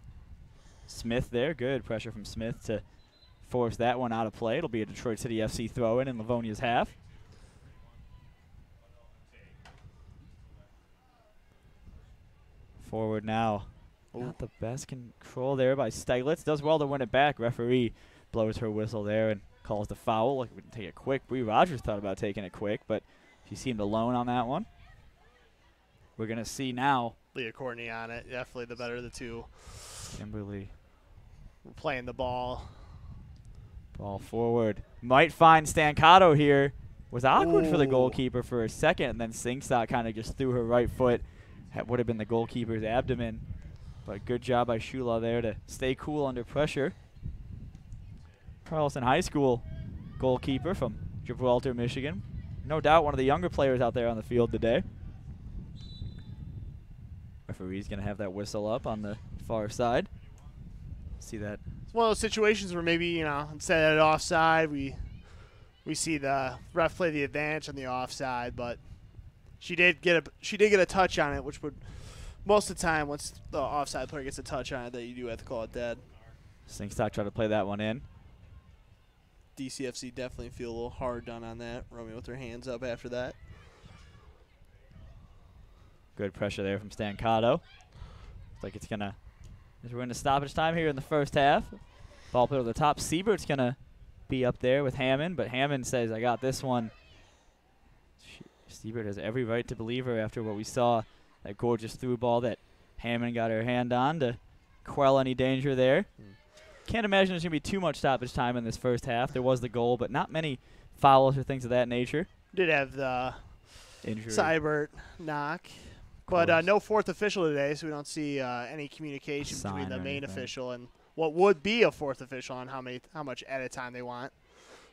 Smith there, good pressure from Smith to force that one out of play. It'll be a Detroit City FC throw in in Livonia's half. Forward now. Ooh. Not the best control there by Steglitz. Does well to win it back. Referee blows her whistle there and calls the foul. Like we can take it quick. Bree Rogers thought about taking it quick, but she seemed alone on that one. We're gonna see now. Leah Courtney on it. Definitely the better of the two. Kimberly Playing the ball. ball forward. Might find Stancato here. Was awkward for the goalkeeper for a second, and then Singstock kind of just threw her right foot. That would have been the goalkeeper's abdomen. But good job by Shula there to stay cool under pressure. Carlson High School goalkeeper from Gibraltar, Michigan. No doubt one of the younger players out there on the field today. Referee's going to have that whistle up on the far side. See that It's one of those situations where maybe you know instead of offside, we we see the ref play the advantage on the offside, but she did get a she did get a touch on it, which would most of the time once the offside player gets a touch on it, that you do have to call it dead. Singstock tried to play that one in. DCFC definitely feel a little hard done on that. Romeo with her hands up after that. Good pressure there from Stancato. Looks like it's gonna. As we're in the stoppage time here in the first half. Ball put over the top. Siebert's gonna be up there with Hammond, but Hammond says, "I got this one." She, Siebert has every right to believe her after what we saw. That gorgeous through ball that Hammond got her hand on to quell any danger there. Hmm. Can't imagine there's gonna be too much stoppage time in this first half. There was the goal, but not many fouls or things of that nature. Did have the Injury. Siebert knock. But uh, no fourth official today, so we don't see uh, any communication Sign between the main anything. official and what would be a fourth official on how many how much edit time they want.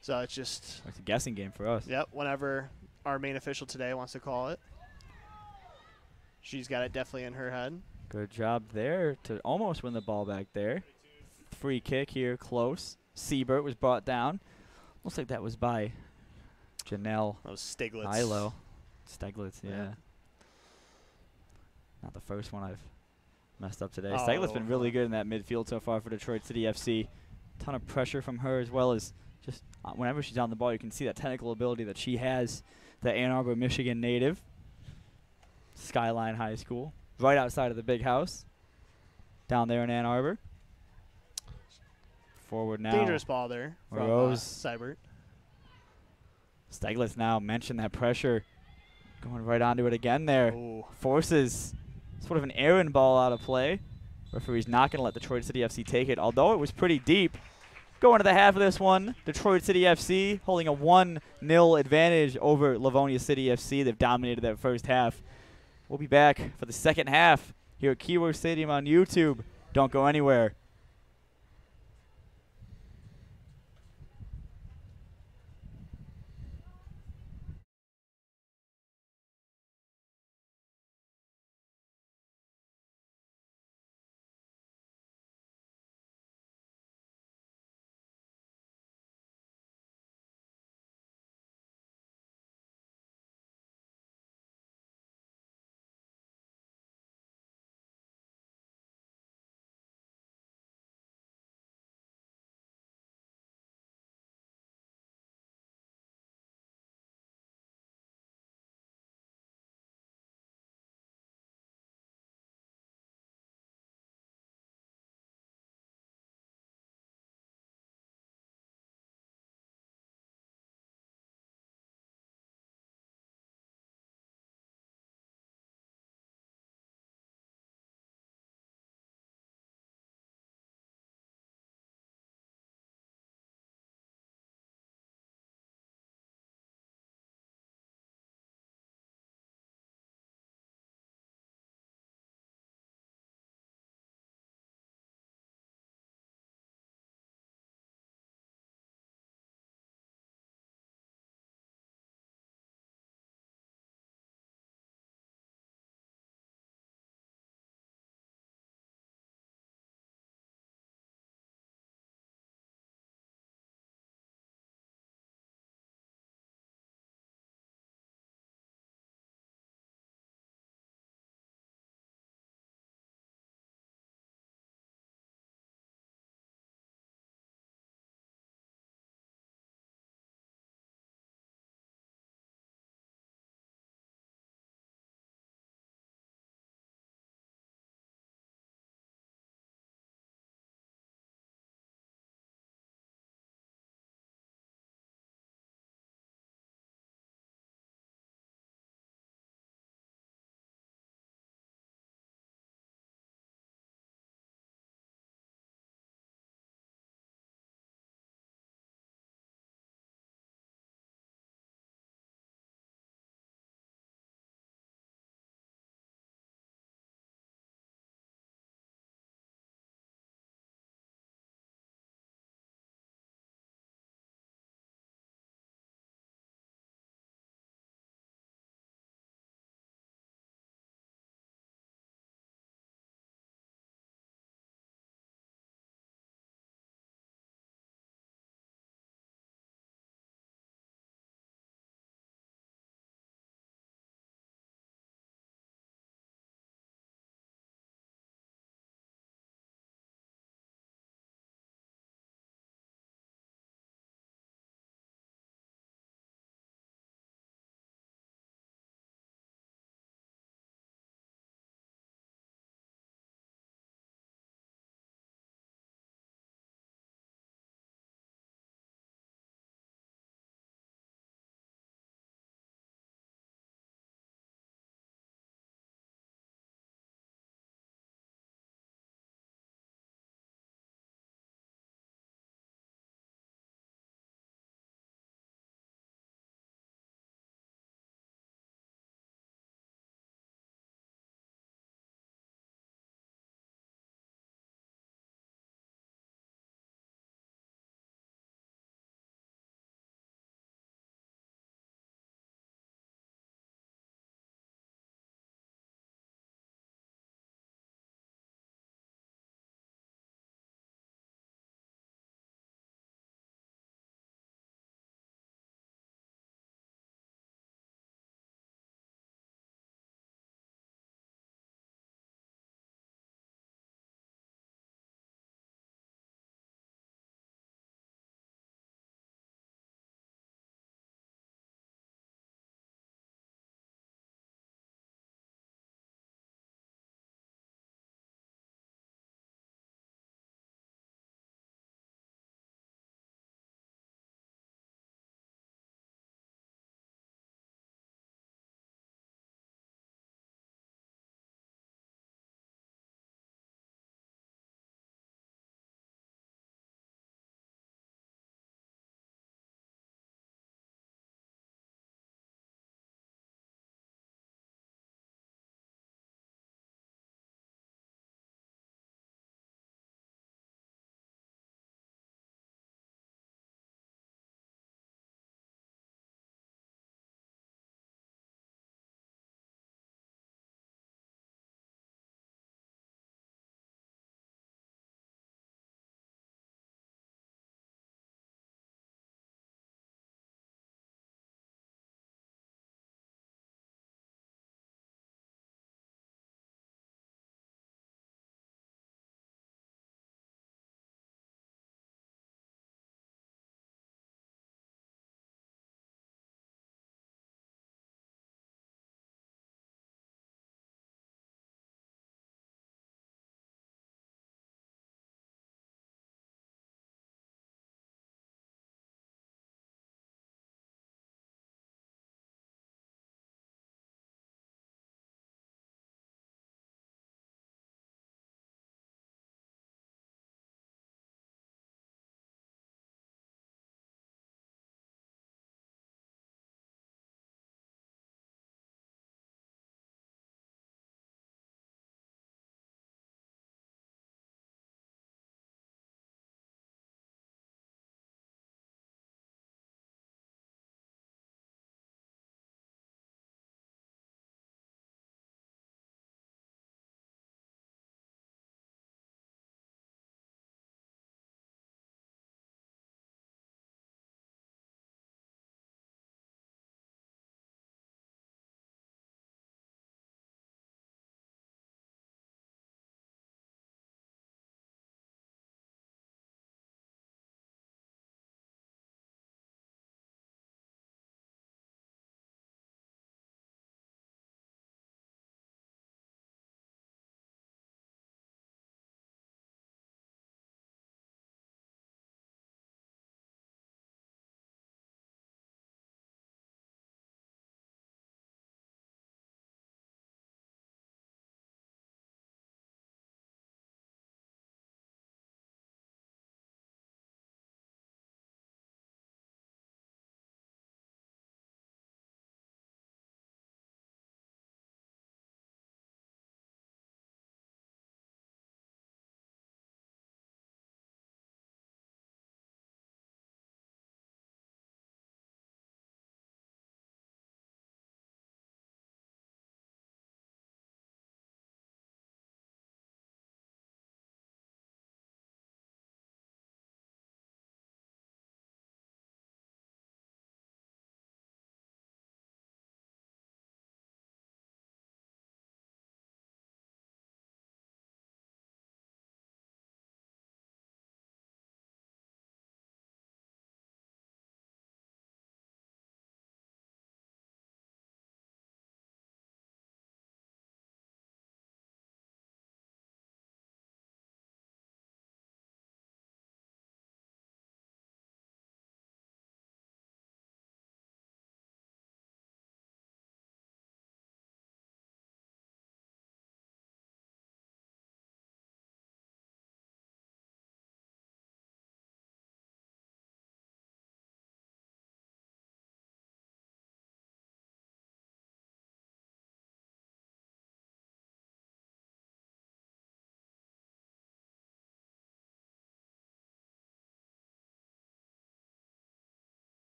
So it's just It's a guessing game for us. yep, whenever our main official today wants to call it. She's got it definitely in her head. Good job there to almost win the ball back there. Free kick here, close. Siebert was brought down. Looks like that was by Janelle Those Steglitz. Ilo. Steglitz, yeah. Yeah. Not the first one I've messed up today. Oh, Steglitz been really good in that midfield so far for Detroit City FC. Ton of pressure from her as well as just uh, whenever she's on the ball, you can see that technical ability that she has. The Ann Arbor, Michigan native. Skyline High School, right outside of the big house, down there in Ann Arbor. Forward now. Dangerous ball there from uh, Rose. Siebert. Steglitz now mentioned that pressure, going right onto it again there. Ooh. Forces sort of an errand ball out of play. Referee's not going to let Detroit City FC take it, although it was pretty deep. Going to the half of this one, Detroit City FC holding a 1 0 advantage over Livonia City FC. They've dominated that first half. We'll be back for the second half here at Keyworth Stadium on YouTube. Don't go anywhere.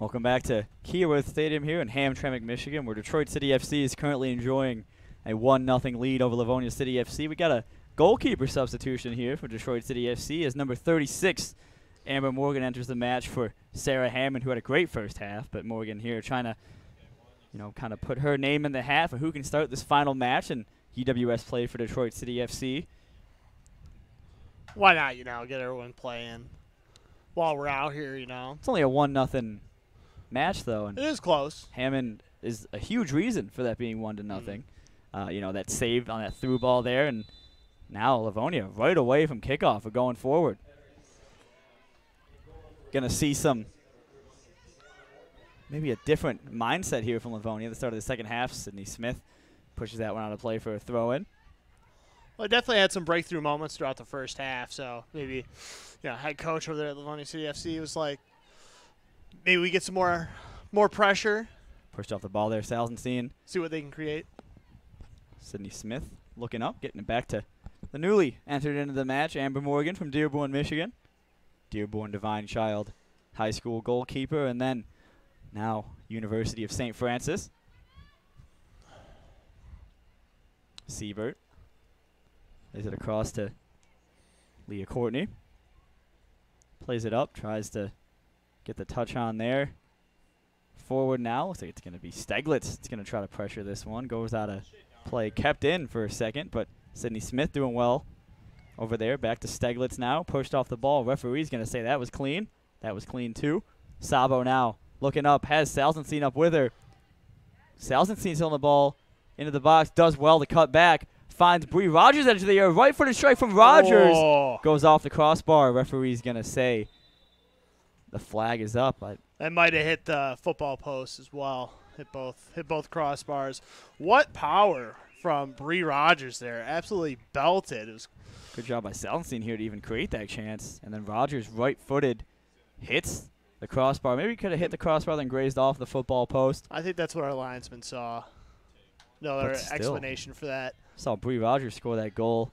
Welcome back to Keyworth Stadium here in Hamtramck, Michigan, where Detroit City FC is currently enjoying a 1 0 lead over Livonia City FC. We got a goalkeeper substitution here for Detroit City FC as number 36, Amber Morgan, enters the match for Sarah Hammond, who had a great first half. But Morgan here trying to, you know, kind of put her name in the hat for who can start this final match. And UWS play for Detroit City FC. Why not, you know, get everyone playing while we're out here, you know? It's only a 1 nothing match, though. And It is close. Hammond is a huge reason for that being one to nothing. Uh, you know that saved on that through ball there, and now Livonia right away from kickoff are going forward. Gonna see some maybe a different mindset here from Livonia at the start of the second half. Sydney Smith pushes that one out of play for a throw in. Well, it definitely had some breakthrough moments throughout the first half. So maybe, you know, head coach over there at Livonia City FC was like, maybe we get some more, more pressure, Pushed off the ball there, Salzenstein. see what they can create. Sydney Smith looking up, getting it back to the newly entered into the match, Amber Morgan from Dearborn, Michigan. Dearborn Divine Child high school goalkeeper, and then now University of St. Francis. Siebert plays it across to Leah Courtney. Plays it up, tries to get the touch on there. Forward now, looks like it's going to be Steglitz. It's going to try to pressure this one. Goes out of play, kept in for a second, but Sydney Smith doing well over there. Back to Steglitz now, pushed off the ball. Referee's going to say that was clean. That was clean too. Sabo now looking up, has Salzenstein up with her. Salzenstein's on the ball into the box, does well to cut back, finds Bree Rogers edge of the air, right footed strike from Rogers. Oh, Goes off the crossbar. Referee's going to say the flag is up. I, that might have hit the football post as well. Hit both, hit both crossbars. What power from Bree Rogers there! Absolutely belted. It was Good job by Salzenstein here to even create that chance. And then Rogers, right footed, hits the crossbar. Maybe he could have hit the crossbar, then grazed off the football post. I think that's what our linesman saw. No other explanation for that. Saw Bree Rogers score that goal.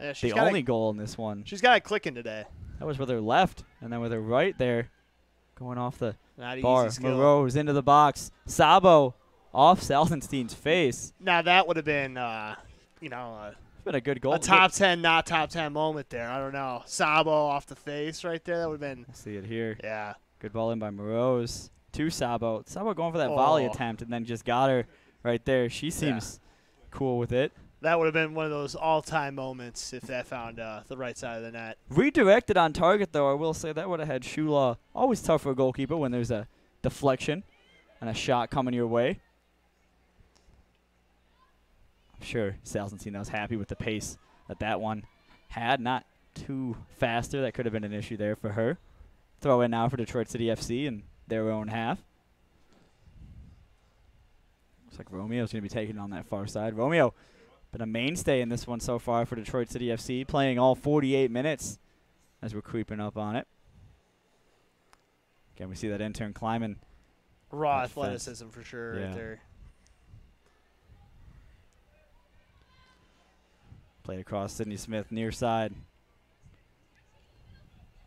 Yeah, she's the only it, goal in this one. she's got it clicking today. That was with her left, and then with her right there, going off the Not bar. Moroz into the box. Sabo off Salzenstein's face. Now that would have been, uh, you know, a, It's been a good goal. a top ten, not top ten moment there. I don't know. Sabo off the face right there. That would have been, See it here. yeah. Good ball in by Moroz to Sabo. Sabo going for that volley Oh. attempt, and then just got her right there. She seems cool with it. That would have been one of those all-time moments if that found uh, the right side of the net. Redirected on target, though, I will say that would have had Shulaw. Always tough for a goalkeeper when there's a deflection and a shot coming your way. I'm sure Salzenstein was happy with the pace that that one had. Not too faster. That could have been an issue there for her. Throw in now for Detroit City FC in their own half. Looks like Romeo's going to be taking on that far side. Romeo been a mainstay in this one so far for Detroit City FC, playing all 48 minutes as we're creeping up on it. Again, we see that intern climbing. Raw athleticism for sure Yeah. right there. Played across Sidney Smith near side.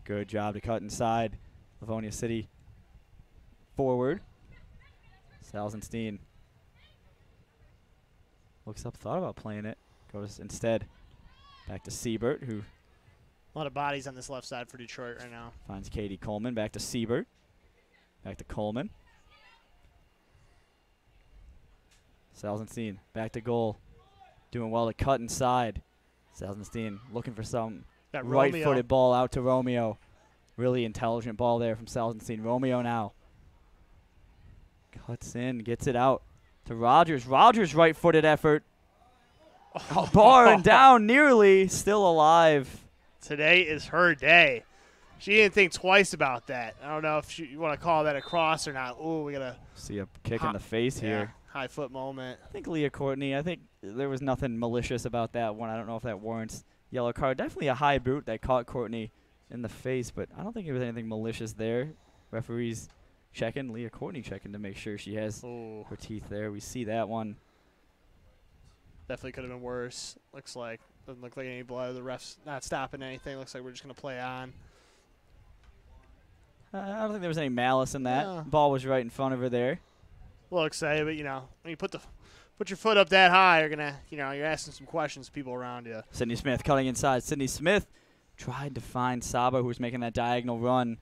Good job to cut inside. Livonia City forward. Salzenstein looks up, thought about playing it. Goes instead back to Siebert, who A lot of bodies on this left side for Detroit right now. finds Katie Coleman. Back to Siebert. Back to Coleman. Salzenstein back to goal. Doing well to cut inside. Salzenstein looking for some right-footed ball out to Romeo. Really intelligent ball there from Salzenstein. Romeo now cuts in, gets it out to Rogers. Rogers right-footed effort. Oh, bar and down nearly, still alive. Today is her day. She didn't think twice about that. I don't know if she, you want to call that a cross or not. Ooh, we got to See a kick in the face yeah, here. high foot moment. I think Leah Courtney. I think there was nothing malicious about that one. I don't know if that warrants yellow card. Definitely a high boot that caught Courtney in the face, but I don't think there was anything malicious there. Referees checking, Leah Courtney checking to make sure she has Ooh, her teeth there. We see that one. definitely could have been worse. Looks like doesn't look like any blood. The refs not stopping anything. Looks like we're just gonna play on. Uh, I don't think there was any malice in that. No. Ball was right in front of her there. A little excited, but you know, when you put the put your foot up that high, you're gonna, you know, you're asking some questions to people around you. Sydney Smith cutting inside. Sydney Smith tried to find Sabo, who was making that diagonal run.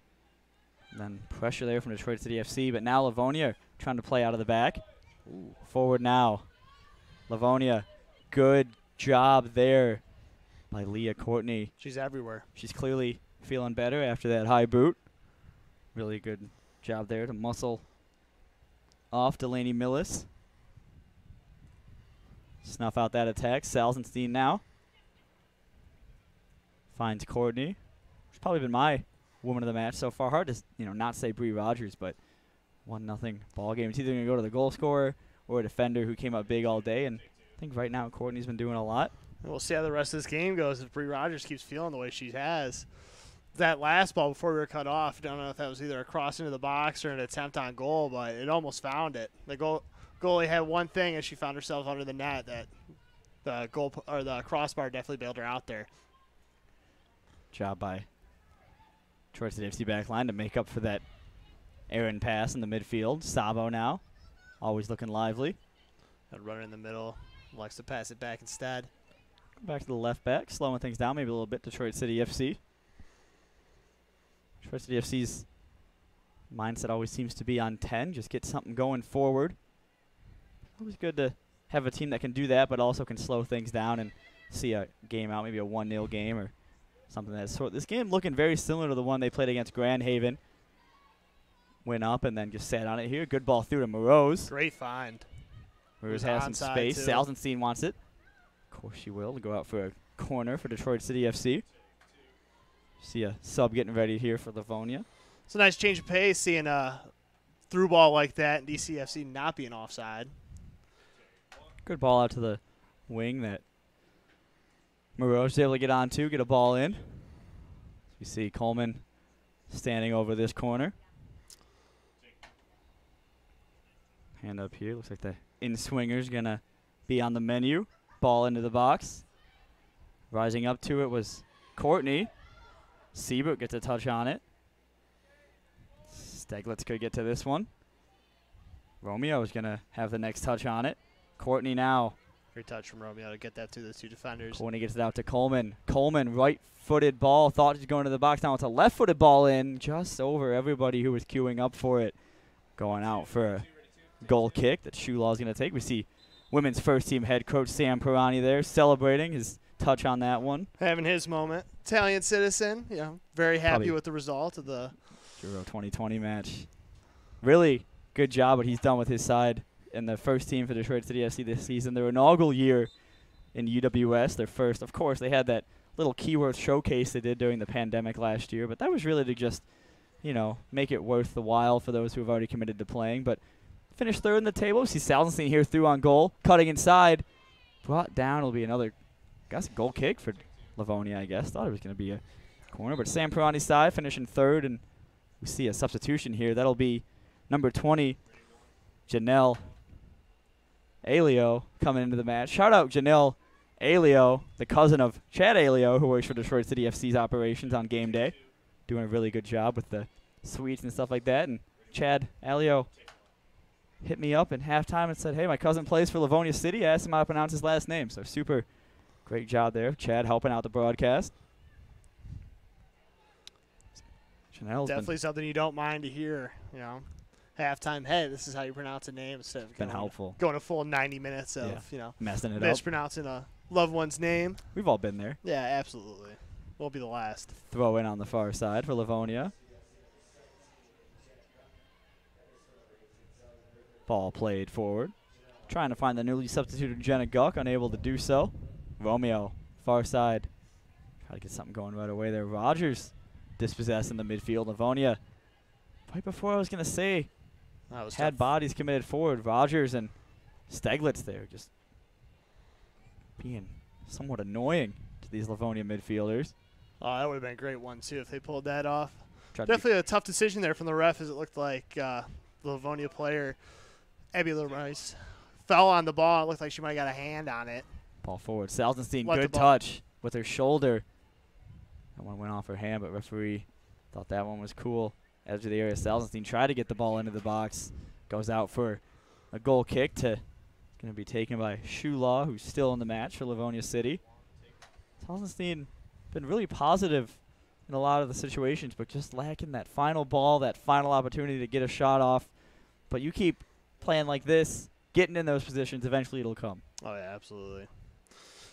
Then pressure there from Detroit City FC, but now Livonia trying to play out of the back. Forward now. Livonia, good job there by Leah Courtney. She's everywhere. She's clearly feeling better after that high boot. Really good job there to muscle off Delaney Millis. Snuff out that attack. Salzenstein now. Finds Courtney. She's probably been my woman of the match so far. Hard to you know not say Bree Rogers, but one nothing ball game. It's either gonna go to the goal scorer or a defender who came up big all day. And I think right now Courtney's been doing a lot. We'll see how the rest of this game goes if Bree Rogers keeps feeling the way she has. That last ball before we were cut off, I don't know if that was either a cross into the box or an attempt on goal, but it almost found it. The goal goalie had one thing, and she found herself under the net. That the goal or the crossbar definitely bailed her out there. job by Detroit City FC back line to make up for that errant pass in the midfield. Sabo now, always looking lively. That runner in the middle likes to pass it back instead. Back to the left back, slowing things down maybe a little bit. Detroit City FC. Detroit City FC's mindset always seems to be on 10, just get something going forward. Always good to have a team that can do that, but also can slow things down and see a game out, maybe a 1 0 game or something that sort. This game looking very similar to the one they played against Grand Haven. Went up and then just sat on it here. Good ball through to Moroz. Great find. Was has some space. too. Salzenstein wants it. Of course she will. To go out for a corner for Detroit City FC. See a sub getting ready here for Livonia. It's a nice change of pace seeing a through ball like that and DCFC not being offside. Good ball out to the wing that Moroz is able to get onto, get a ball in. You see Coleman standing over this corner. Hand up here. Looks like the in swinger's gonna be on the menu. Ball into the box. Rising up to it was Courtney. Seabrook gets a touch on it. Steglitz could get to this one. Romeo is gonna have the next touch on it. Courtney now. Great touch from Romeo to get that to the two defenders. When he gets it out to Coleman. Coleman, right footed ball. Thought he's going to the box. Now it's a left footed ball in just over everybody who was queuing up for it. Going out for a goal kick that Shulaw's going to take. We see women's first team head coach Sam Pirani there celebrating his touch on that one. Having his moment. Italian citizen, you know, very happy Probably- with the result of the Euro 2020 match. Really good job what he's done with his side in the first team for Detroit City FC this season. Their inaugural year in UWS, their first. Of course, they had that little Keyworth showcase they did during the pandemic last year, but that was really to just, you know, make it worth the while for those who have already committed to playing. But finished third in the table. See Salzenstein here through on goal, cutting inside, brought down. Will be another, guess, a goal kick for Livonia. I guess thought it was going to be a corner, but Sam Pirani's side finishing third and we see a substitution here. That'll be number 20, Janelle Alio, coming into the match. Shout out Janelle Alio, the cousin of Chad Alio, who works for Detroit City FC's operations on game day. Doing a really good job with the suites and stuff like that. And Chad Alio hit me up in halftime and said, hey, my cousin plays for Livonia City. I asked him how to pronounce his last name. So super great job there. Chad helping out the broadcast. Janelle's definitely something you don't mind to hear, you know. Halftime, hey, this is how you pronounce a name instead of been going, helpful. going a full 90 minutes of, Yeah. you know, Messing it up. mispronouncing a loved one's name. We've all been there. Yeah, absolutely. Won't be the last. Throw in on the far side for Livonia. Ball played forward. Trying to find the newly substituted Jenna Guck, unable to do so. Romeo, far side. Try to get something going right away there. Rogers dispossessed in the midfield. Livonia, right before I was going to say, had tough. bodies committed forward. Rogers and Steglitz there just being somewhat annoying to these Livonia midfielders. Oh, that would have been a great one, too, if they pulled that off. Tried to Definitely a tough decision there from the ref, as it looked like uh, the Livonia player, Abby Rice, fell on the ball. It looked like she might have got a hand on it. Ball forward. Salzenstein, Let good touch with her shoulder. That one went off her hand, but referee thought that one was cool edge of the area. Salzenstein tried to get the ball into the box. Goes out for a goal kick to going to be taken by Shulaw, who's still in the match for Livonia City. Salzenstein been really positive in a lot of the situations, but just lacking that final ball, that final opportunity to get a shot off. But you keep playing like this, getting in those positions, eventually it'll come. Oh yeah, absolutely.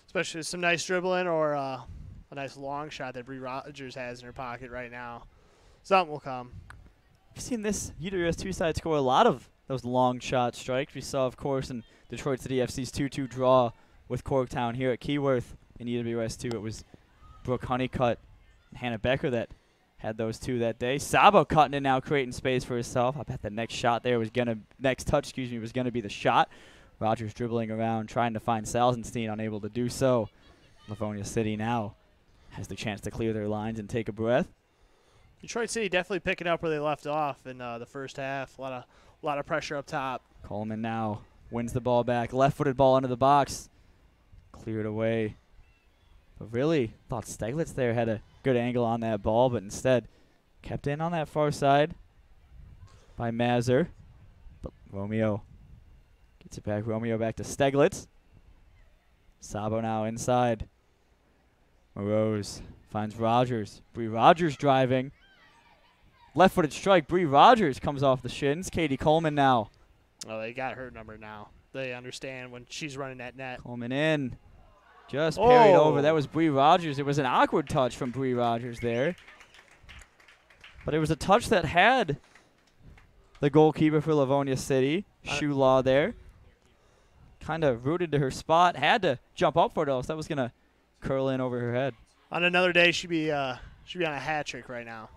Especially some nice dribbling or uh, a nice long shot that Bree Rogers has in her pocket right now. Something will come. We've seen this UWS two side score a lot of those long shot strikes. We saw, of course, in Detroit City FC's 2-2 draw with Corktown here at Keyworth in UWS two. It was Brooke Honeycutt and Hannah Becker that had those two that day. Sabo cutting in now, creating space for himself. I bet the next shot there was gonna next touch, excuse me, was gonna be the shot. Rogers dribbling around, trying to find Salzenstein, unable to do so. Livonia City now has the chance to clear their lines and take a breath. Detroit City definitely picking up where they left off in uh, the first half. A lot of a lot of pressure up top. Coleman now wins the ball back, left-footed ball into the box, cleared away. But really thought Steglitz there had a good angle on that ball, but instead kept in on that far side by Mazur. But Romeo gets it back. Romeo back to Steglitz. Sabo now inside. Moroz finds Rogers. Bree Rogers driving. Left footed strike. Bree Rogers comes off the shins. Katie Coleman now. Oh, they got her number now. They understand when she's running that net. Coleman in. Just parried Oh. over. That was Bree Rogers. It was an awkward touch from Bree Rogers there. But it was a touch that had the goalkeeper for Livonia City, Uh, Shulaw there. Kind of rooted to her spot. Had to jump up for it, else that was going to curl in over her head. On another day, she'd be uh, she'd be on a hat trick right now.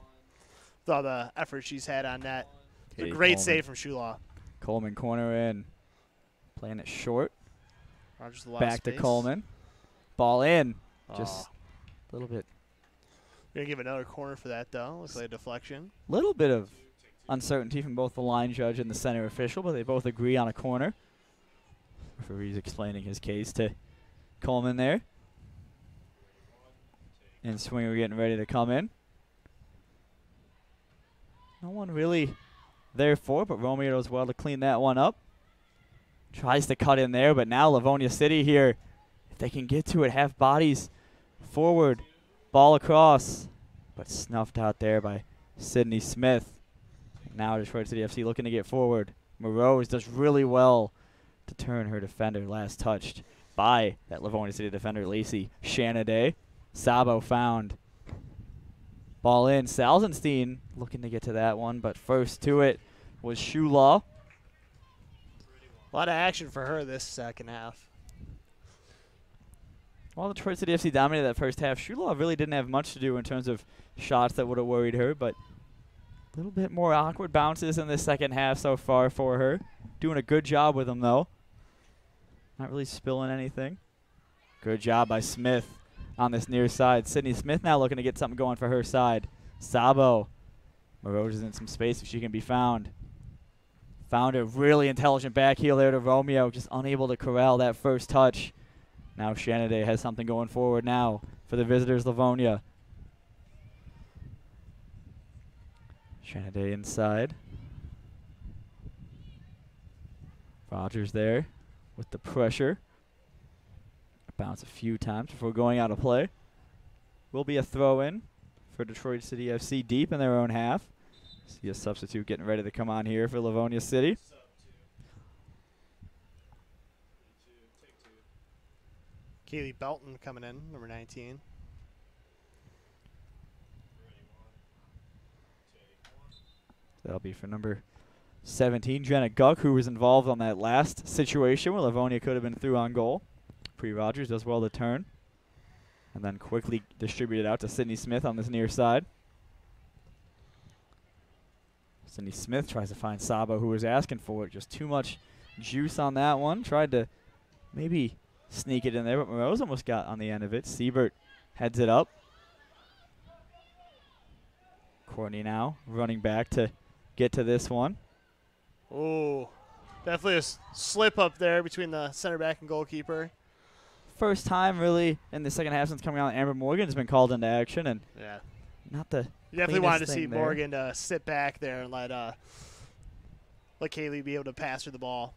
All the effort she's had on that. A great Coleman. save from Shulaw. Coleman corner in. Playing it short. Rogers a lot of Back to. Coleman. Ball in. Just a little bit We're gonna give another corner for that though. Looks like a deflection. A little bit of uncertainty from both the line judge and the center official, but they both agree on a corner. Referee's explaining his case to Coleman there. And Swinger getting ready to come in. No one really there for, but Romeo does well to clean that one up. Tries to cut in there, but now Livonia City here, if they can get to it, have bodies forward, ball across, but snuffed out there by Sydney Smith. Now Detroit City FC looking to get forward. Moroz does really well to turn her defender last touched by that Livonia City defender Lacey Shanaday. Sabo found. Ball in. Salzenstein looking to get to that one, but first to it was Shulaw. A lot of action for her this second half. While the Detroit City FC dominated that first half, Shulaw really didn't have much to do in terms of shots that would have worried her, but a little bit more awkward bounces in the second half so far for her. Doing a good job with them, though. Not really spilling anything. Good job by Smith on this near side. Sydney Smith now looking to get something going for her side. Sabo. Moroz is in some space if she can be found. Found a really intelligent back heel there to Romeo, just unable to corral that first touch. Now Shanaday has something going forward now for the visitors, Livonia. Shanaday inside. Rogers there with the pressure. Bounce a few times before going out of play. Will be a throw in for Detroit City FC deep in their own half. See a substitute getting ready to come on here for Livonia City. Kaylee Belton coming in, number 19. That'll be for number 17, Jenna Guck, who was involved on that last situation where Livonia could have been through on goal. Bree Rogers does well to turn. And then quickly distributed out to Sydney Smith on this near side. Sydney Smith tries to find Sabo, who was asking for it. Just too much juice on that one. Tried to maybe sneak it in there, but Moroz almost got on the end of it. Siebert heads it up. Courtney now running back to get to this one. Oh, definitely a slip up there between the center back and goalkeeper. First time really in the second half since coming out, Amber Morgan has been called into action, and Yeah. not the You definitely wanted to see there. Morgan uh, sit back there and let uh, let Kaylee be able to pass her the ball.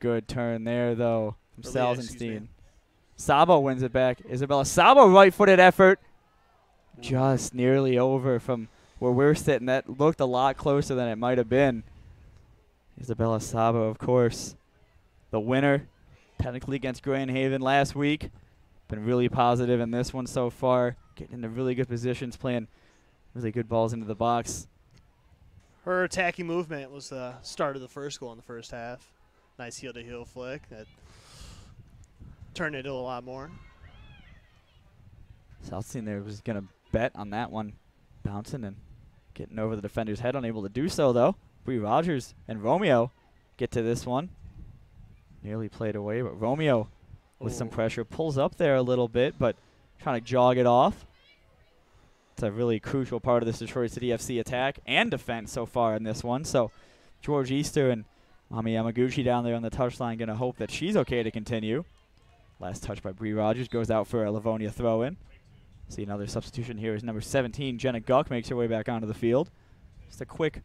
Good turn there, though, from Or Leah, excuse me. Salzenstein. Sabo wins it back. Isabella Sabo, right footed effort. Just nearly over from where we're sitting. That looked a lot closer than it might have been. Isabella Sabo, of course, the winner, technically against Grand Haven last week. Been really positive in this one so far. Getting into really good positions, playing really good balls into the box. Her attacking movement was the start of the first goal in the first half. Nice heel to heel flick that turned into a lot more. Salzenstein there was going to bet on that one, bouncing and getting over the defender's head. Unable to do so, though. Bree Rogers and Romeo get to this one. Nearly played away, but Romeo with some pressure pulls up there a little bit, but trying to jog it off. It's a really crucial part of this Detroit City FC attack and defense so far in this one. So George Easter and Mami Yamaguchi down there on the touchline going to hope that she's okay to continue. Last touch by Bree Rogers goes out for a Livonia throw in. See another substitution here is number 17. Jenna Guck makes her way back onto the field. Just a quick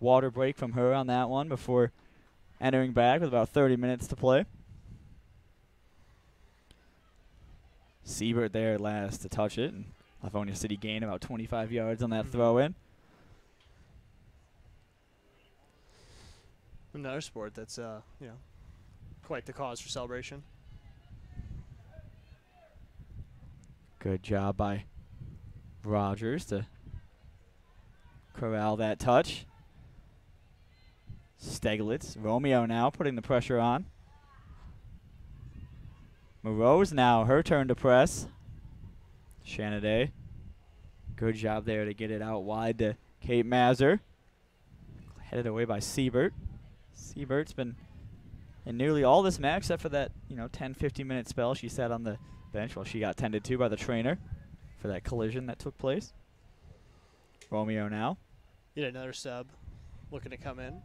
water break from her on that one before entering back with about 30 minutes to play. Siebert there last to touch it, and Livonia City gained about 25 yards on that Mhm. throw in. Another sport that's uh, you know, quite the cause for celebration. Good job by Rogers to corral that touch. Steglitz, Romeo now putting the pressure on. Moroz now her turn to press. Shanaday. Good job there to get it out wide to Kate Mazur. Headed away by Siebert. Siebert's been in nearly all this match except for that, you know, 10, 15 minute spell she sat on the bench while she got tended to by the trainer for that collision that took place. Romeo now. Yet another sub looking to come in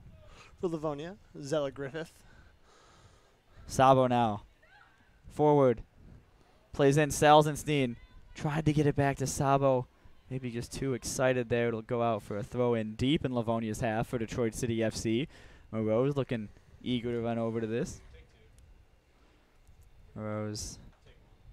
for Livonia. Zella Griffith. Sabo now. Forward. Plays in Salzenstein. Tried to get it back to Sabo. Maybe just too excited there. It'll go out for a throw in deep in Livonia's half for Detroit City FC. Moroz looking eager to run over to this. Moroz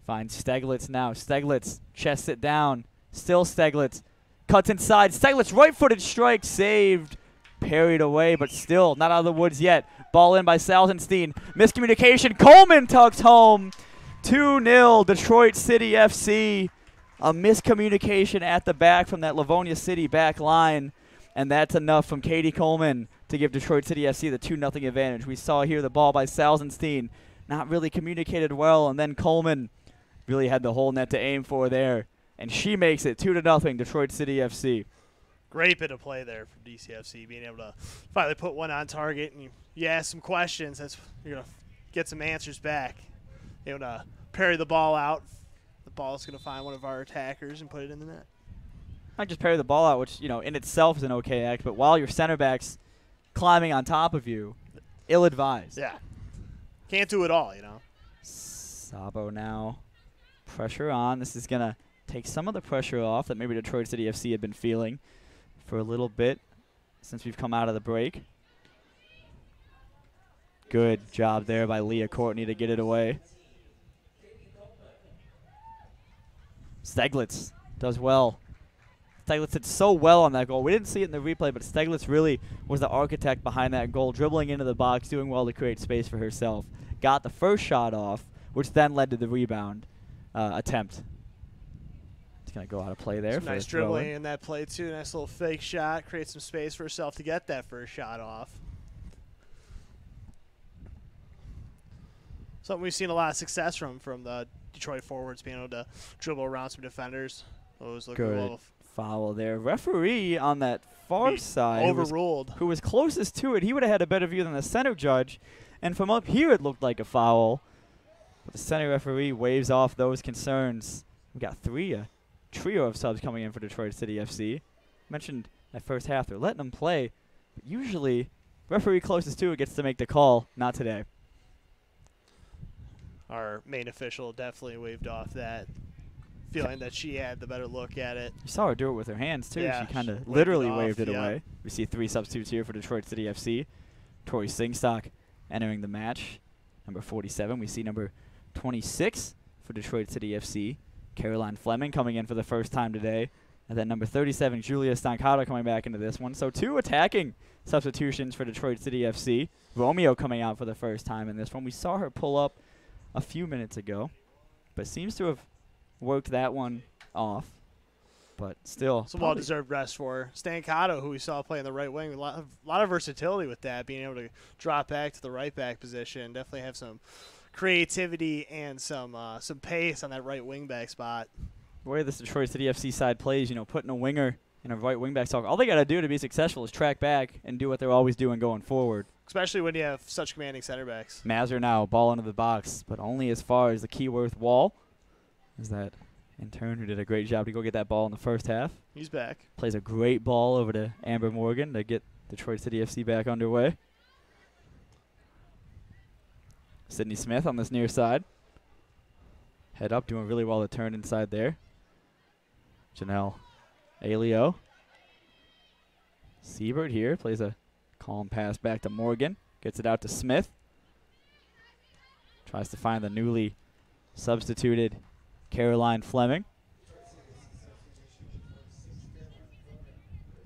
finds Steglitz now. Steglitz chests it down. Still Steglitz. Cuts inside. Steglitz right footed strike saved. Parried away, but still not out of the woods yet. Ball in by Salzenstein. Miscommunication. Coleman tucks home. 2 0 Detroit City FC. A miscommunication at the back from that Livonia City back line. And that's enough from Katie Coleman to give Detroit City FC the 2 0 advantage. We saw here the ball by Salzenstein. Not really communicated well. And then Coleman really had the whole net to aim for there. And she makes it 2 0 Detroit City FC. Great bit of play there from DCFC, being able to finally put one on target. And you, you ask some questions, that's you're gonna get some answers back. Able to parry the ball out. The ball is gonna find one of our attackers and put it in the net. not just parry the ball out, which you know in itself is an okay act, but while your center back's climbing on top of you, ill-advised. Yeah, can't do it all, you know. Sabo now, pressure on. This is gonna take some of the pressure off that maybe Detroit City FC had been feeling for a little bit since we've come out of the break. Good job there by Leah Courtney to get it away. Steglitz does well. Steglitz did so well on that goal. We didn't see it in the replay, but Steglitz really was the architect behind that goal, dribbling into the box, doing well to create space for herself. Got the first shot off, which then led to the rebound uh, attempt. It's going to go out of play there. Nice the dribbling in that play too. Nice little fake shot, create some space for herself to get that first shot off. Something we've seen a lot of success from from the Detroit forwards, being able to dribble around some defenders. Always looking Good. well Foul there. Referee on that far Be side, who was, overruled. who was closest to it, he would have had a better view than the center judge. And from up here, it looked like a foul. But the center referee waves off those concerns. We got three, a trio of subs coming in for Detroit City FC. Mentioned that first half, they're letting them play. But usually, referee closest to it gets to make the call. Not today. Our main official definitely waved off that feeling that she had the better look at it. You saw her do it with her hands too. Yeah, she kind of waved it literally off, waved it yeah. away. We see three substitutes here for Detroit City FC. Tori Singstock entering the match. Number 47. We see number 26 for Detroit City FC. Caroline Fleming coming in for the first time today. And then number 37, Julia Stancato coming back into this one. So two attacking substitutions for Detroit City FC. Romeo coming out for the first time in this one. We saw her pull up a few minutes ago, but seems to have worked that one off. But still, Some well-deserved rest for her. Stancato, who we saw playing the right wing, a lot of, lot of versatility with that, being able to drop back to the right back position. Definitely have some creativity and some uh, some pace on that right wing back spot. the way this Detroit City FC side plays, you know, putting a winger in a right wing back talk, all they got to do to be successful is track back and do what they're always doing going forward. Especially when you have such commanding center backs. Mazur now, ball into the box, but only as far as the Keyworth wall. Is that intern who did a great job to go get that ball in the first half. He's back. Plays a great ball over to Amber Morgan to get Detroit City FC back underway. Sydney Smith on this near side. Head up, doing really well to turn inside there. Janelle Alio. Siebert here plays a calm pass back to Morgan. Gets it out to Smith. Tries to find the newly substituted Caroline Fleming.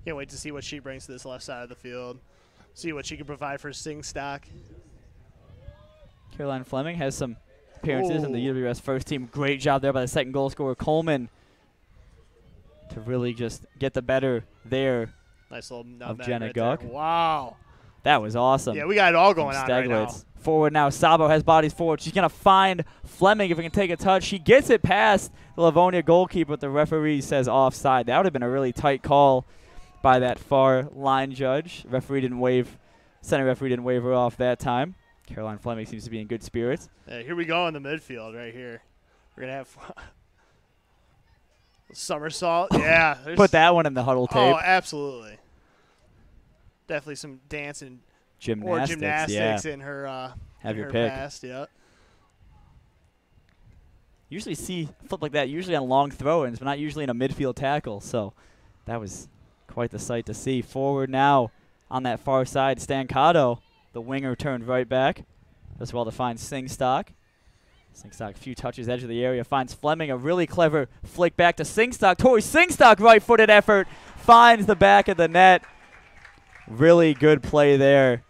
Can't wait to see what she brings to this left side of the field. See what she can provide for Singstock. Caroline Fleming has some appearances in the. UWS first team. Great job there by the second goal scorer, Coleman, to really just get the better there. Nice little nutmeg Jenna right there. Wow. That was awesome. Yeah, we got it all going on right now. Forward now. Sabo has bodies forward. She's going to find Fleming if he can take a touch. She gets it past the Livonia goalkeeper, but the referee says offside. That would have been a really tight call by that far line judge. Referee didn't wave, center referee didn't wave her off that time. Caroline Fleming seems to be in good spirits. Yeah, here we go in the midfield right here. We're gonna have somersault. Yeah, Put that one in the huddle tape. Oh, absolutely. Definitely some dancing gymnastics, or gymnastics yeah. in her. Uh, Have in your her pick. Past, yeah. Usually see flip like that, usually on long throw-ins, but not usually in a midfield tackle. So that was quite the sight to see. Forward now on that far side, Stancato, the winger, turned right back. Does well to find Singstock. Singstock, a few touches, edge of the area, finds Fleming, a really clever flick back to Singstock. Tori Singstock, right-footed effort, finds the back of the net. Really good play there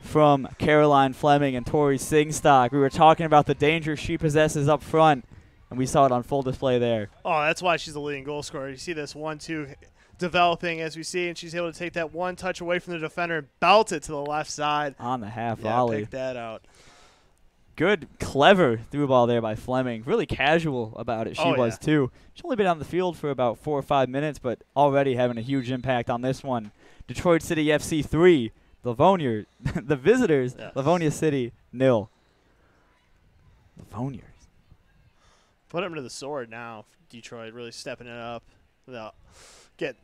from Caroline Fleming and Tori Singstock. We were talking about the danger she possesses up front, and we saw it on full display there. Oh, that's why she's the leading goal scorer. You see this one-two developing as we see, and she's able to take that one touch away from the defender and belt it to the left side. On the half Yeah, volley. pick that out. Good, clever through ball there by Fleming. Really casual about it. She Oh, was yeah. too. She's only been on the field for about four or five minutes, but already having a huge impact on this one. Detroit City FC three, Livonia, the visitors, Yes. Livonia City nil. Livoniers. Put him to the sword now. Detroit really stepping it up. Without get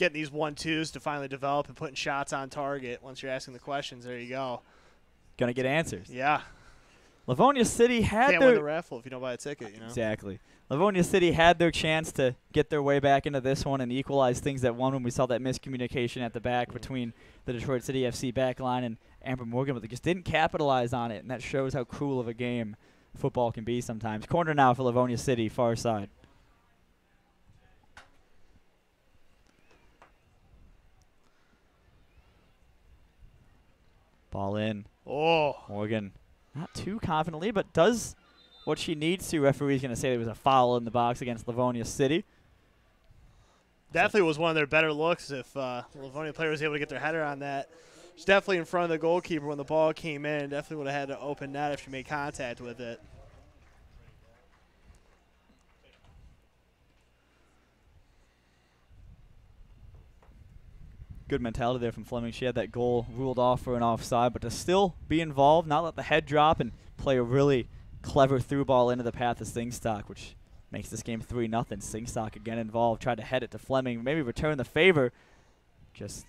getting these one-twos to finally develop and putting shots on target. Once you're asking the questions, there you go. Gonna get answers. Yeah, Livonia City had can't their win the raffle if you don't buy a ticket. You know. Exactly. Livonia City had their chance to get their way back into this one and equalize things at one when we saw that miscommunication at the back between the Detroit City FC back line and Amber Morgan, but they just didn't capitalize on it, and that shows how cruel of a game football can be sometimes. Corner now for Livonia City, far side. Ball in. Oh, Morgan, not too confidently, but does what she needs to. Referee's going to say there was a foul in the box against Livonia City. definitely was one of their better looks if uh, Livonia player was able to get their header on that. She's definitely in front of the goalkeeper when the ball came in. Definitely would have had to open that if she made contact with it. Good mentality there from Fleming. She had that goal ruled off for an offside, but to still be involved, not let the head drop, and play a really clever through ball into the path of Singstock, which makes this game 3 nothing. Singstock again involved, tried to head it to Fleming, maybe return the favor. Just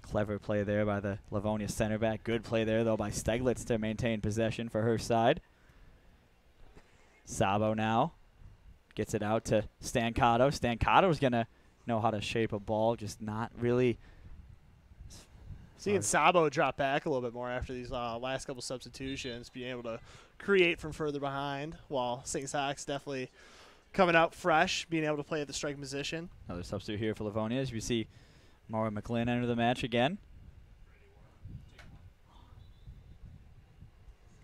clever play there by the Livonia center back. Good play there, though, by Steglitz to maintain possession for her side. Sabo now Gets it out to Stancato. Stancato's going to know how to shape a ball, just not really. Seeing Sabo drop back a little bit more after these uh, last couple substitutions, being able to create from further behind, while Singstock definitely coming out fresh, being able to play at the striking position. Another substitute here for Livonia as we see Mara McLean enter the match again.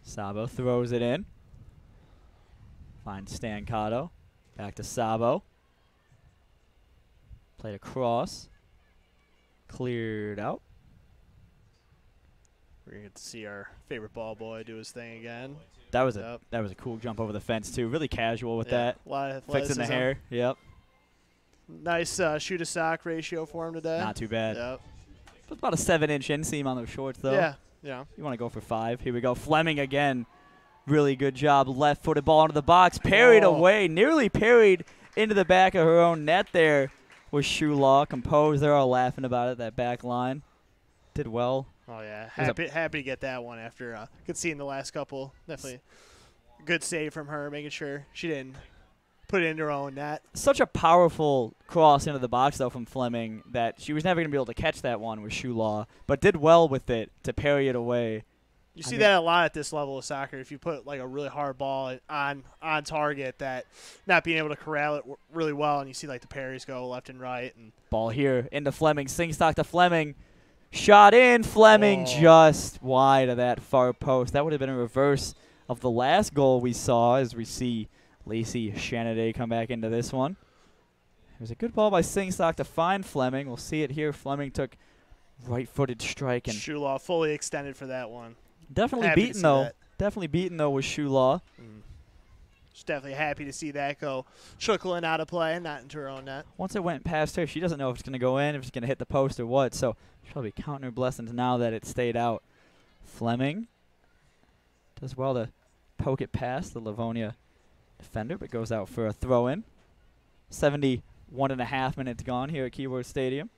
Sabo throws it in. Finds Stancato. Back to Sabo. Played across. Cleared out. We're gonna get to see our favorite ball boy do his thing again. That was a Yep. that was a cool jump over the fence too. Really casual with Yeah, that. Fixing the hair. Yep. Nice uh, shoot to sock ratio for him today. Not too bad. Yep. About a seven inch inseam on those shorts though. Yeah. Yeah. You want to go for five. Here we go. Fleming again. Really good job. Left footed ball into the box. Parried Oh. away. Nearly parried into the back of her own net there was Shulaw. Composed. They're all laughing about it. That back line. Did well. Oh yeah. Happy happy to get that one after uh, see in the last couple. Definitely good save from her, making sure she didn't put it into her own net. Such a powerful cross into the box, though, from Fleming that she was never going to be able to catch that one with Shulaw, but did well with it to parry it away. You I see mean- that a lot at this level of soccer. If you put like a really hard ball on on target, that not being able to corral it w- really well, and you see like the parries go left and right, and Ball here into Fleming. Singstock to Fleming. Shot in. Fleming Oh. just wide of that far post. That would have been a reverse of the last goal we saw as we see Lacey Shanaday come back into this one. It was a good ball by Singstock to find Fleming. We'll see it here. Fleming took right-footed strike and Shulaw fully extended for that one. Definitely Happy beaten though. that. Definitely beaten though with Shulaw. Mm. Just definitely happy to see that go trickling out of play, and not into her own net. once it went past her, she doesn't know if it's going to go in, if it's going to hit the post or what. So she'll probably counting her blessings now that it stayed out. Fleming does well to poke it past the Livonia defender, but goes out for a throw in. 71 and a half minutes gone here at Keyworth Stadium.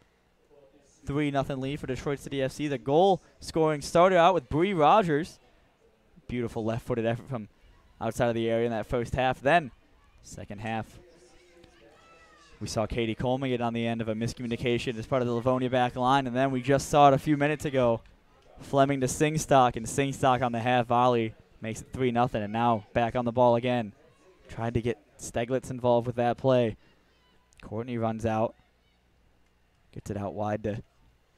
3 nothing lead for Detroit City FC. The goal scoring started out with Bree Rogers. Beautiful left footed effort from outside of the area in that first half. Then, second half, we saw Katie Coleman get on the end of a miscommunication as part of the Livonia back line, and then we just saw it a few minutes ago. Fleming to Singstock, and Singstock on the half volley makes it 3 nothing, and now back on the ball again. Tried to get Steglitz involved with that play. Courtney runs out, gets it out wide to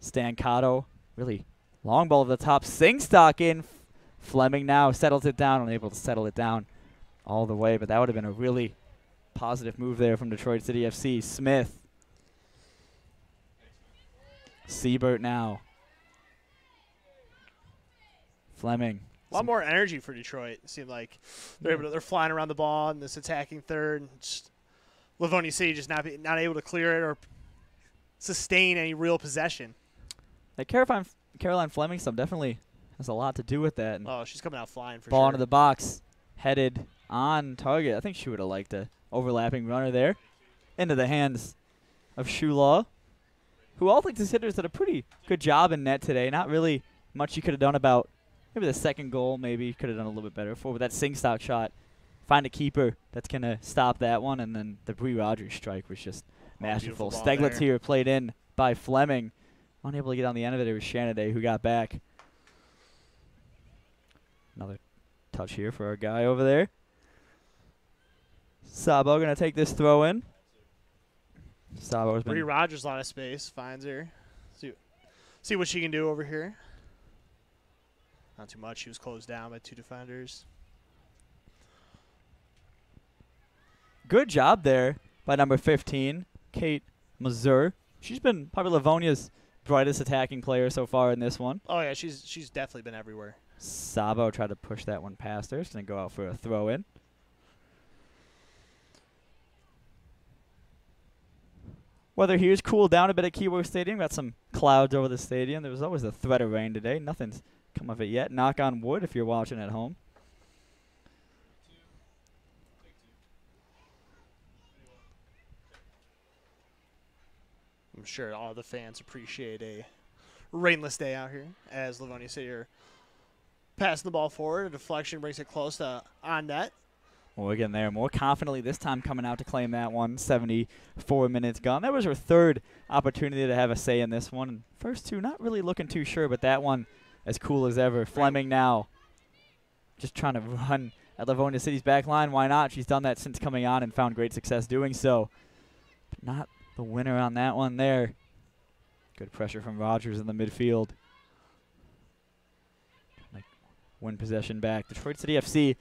Stancato. Really long ball to the top. Singstock in. Fleming now settles it down, unable to settle it down all the way, but that would have been a really positive move there from Detroit City FC. Smith. Siebert now. Fleming. A lot more energy for Detroit. It seemed like they're able to, they're flying around the ball in this attacking third. And just Livonia City just not be, not able to clear it or sustain any real possession. That Caroline, Caroline Fleming stuff definitely has a lot to do with that. And Oh, she's coming out flying for ball sure. Ball into the box, headed on target. I think she would have liked a overlapping runner there, into the hands of Shulaw, who all think considers did a pretty good job in net today. Not really much you could have done about maybe the second goal. Maybe you could have done a little bit better for, but that Singstock shot, find a keeper that's gonna stop that one, and then the Bree Rogers strike was just oh, masterful. beautiful Steglitz here played in by Fleming, unable to get on the end of it. It was Shanaday who got back. Another touch here for our guy over there. Sabo gonna take this throw in. Sabo's Bree been Rogers, a lot of space, finds her. See, see what she can do over here. Not too much. She was closed down by two defenders. good job there by number 15, Kate Mazur. She's been probably Livonia's brightest attacking player so far in this one. Oh yeah, she's she's definitely been everywhere. Sabo tried to push that one past her. She's gonna go out for a throw in. Weather here's cooled down a bit at Keyworth Stadium. Got some clouds over the stadium. There was always a threat of rain today. Nothing's come of it yet. Knock on wood if you're watching at home. I'm sure all the fans appreciate a rainless day out here as Livonia City are passing the ball forward. A deflection brings it close to on net. Morgan there more confidently this time coming out to claim that one. 74 minutes gone. That was her third opportunity to have a say in this one. First two, not really looking too sure, but that one as cool as ever. Fleming now just trying to run at Livonia City's back line. Why not? She's done that since coming on and found great success doing so. But not the winner on that one there. Good pressure from Rogers in the midfield. Win possession back. Detroit City FC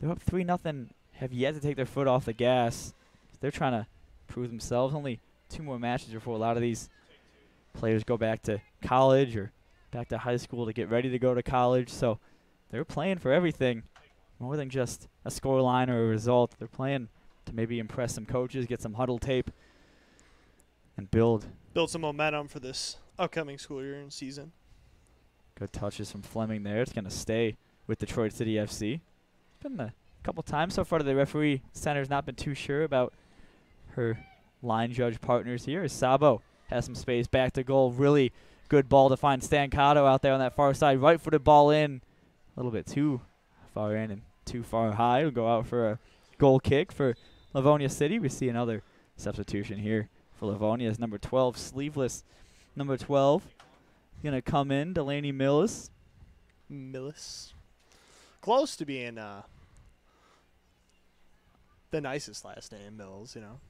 they're up 3 nothing. Have yet to take their foot off the gas. They're trying to prove themselves. Only two more matches before a lot of these players go back to college or back to high school to get ready to go to college. So they're playing for everything more than just a score line or a result. They're playing to maybe impress some coaches, get some huddle tape, and build. Build some momentum for this upcoming school year and season. Good touches from Fleming there. It's going to stay with Detroit City FC been a couple times so far that the referee center's not been too sure about her line judge partners here. As Sabo has some space back to goal. Really good ball to find Stancato out there on that far side. Right footed ball in. A little bit too far in and too far high. We'll go out for a goal kick for Livonia City. We see another substitution here for Livonia as number 12, sleeveless number 12. Going to come in, Delaney Millis. Millis. Close to being uh, the nicest last name, Mills. You know.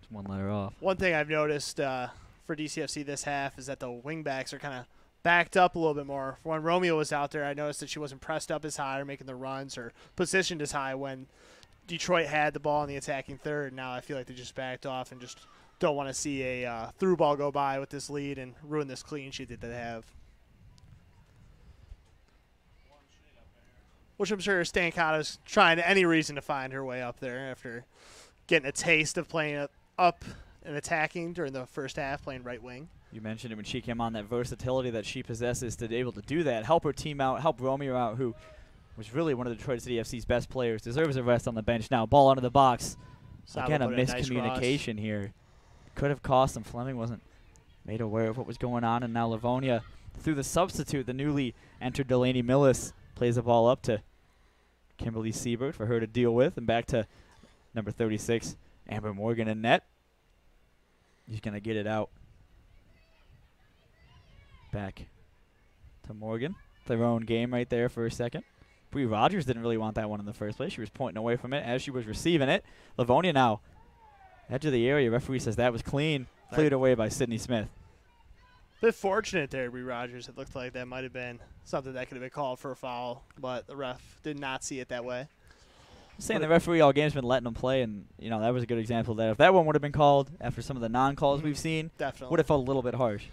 Just one letter off. One thing I've noticed uh, for DCFC this half is that the wingbacks are kind of backed up a little bit more. When Romeo was out there, I noticed that she wasn't pressed up as high or making the runs or positioned as high when Detroit had the ball in the attacking third. Now I feel like they just backed off and just don't want to see a uh, through ball go by with this lead and ruin this clean sheet that they have. which I'm sure Stancato's trying any reason to find her way up there after getting a taste of playing up and attacking during the first half, playing right wing. You mentioned it when she came on, that versatility that she possesses to be able to do that, help her team out, help Romeo out, who was really one of the Detroit City FC's best players, deserves a rest on the bench now. Ball under the box. Sabo Again, a miscommunication nice here. Could have cost them. Fleming wasn't made aware of what was going on, and now Livonia, through the substitute, the newly entered Delaney Millis, plays the ball up to Kimberly Siebert for her to deal with. And back to number 36, Amber Morgan in net. He's going to get it out. Back to Morgan. Their own game right there for a second. Bree Rogers didn't really want that one in the first place. She was pointing away from it as she was receiving it. Livonia now, edge of the area. Referee says that was clean. Cleared away by Sydney Smith bit fortunate there, Bree Rogers. It looked like that might have been something that could have been called for a foul, but the ref did not see it that way. I'm saying the referee all game's been letting them play, and you know that was a good example of that. If that one would have been called after some of the non-calls mm-hmm. we've seen, definitely would have felt a little bit harsh.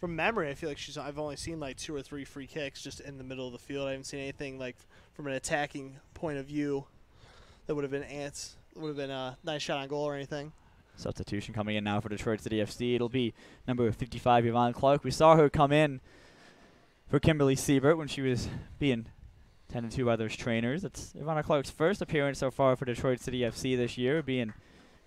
From memory, I feel like she's. I've only seen like two or three free kicks just in the middle of the field. I haven't seen anything like from an attacking point of view that would have been ants. Would have been a nice shot on goal or anything. Substitution coming in now for Detroit City FC. It'll be number 55, Yvonne Clark. We saw her come in for Kimberly Siebert when she was being tended to by those trainers. It's Ivana Clark's first appearance so far for Detroit City FC this year, being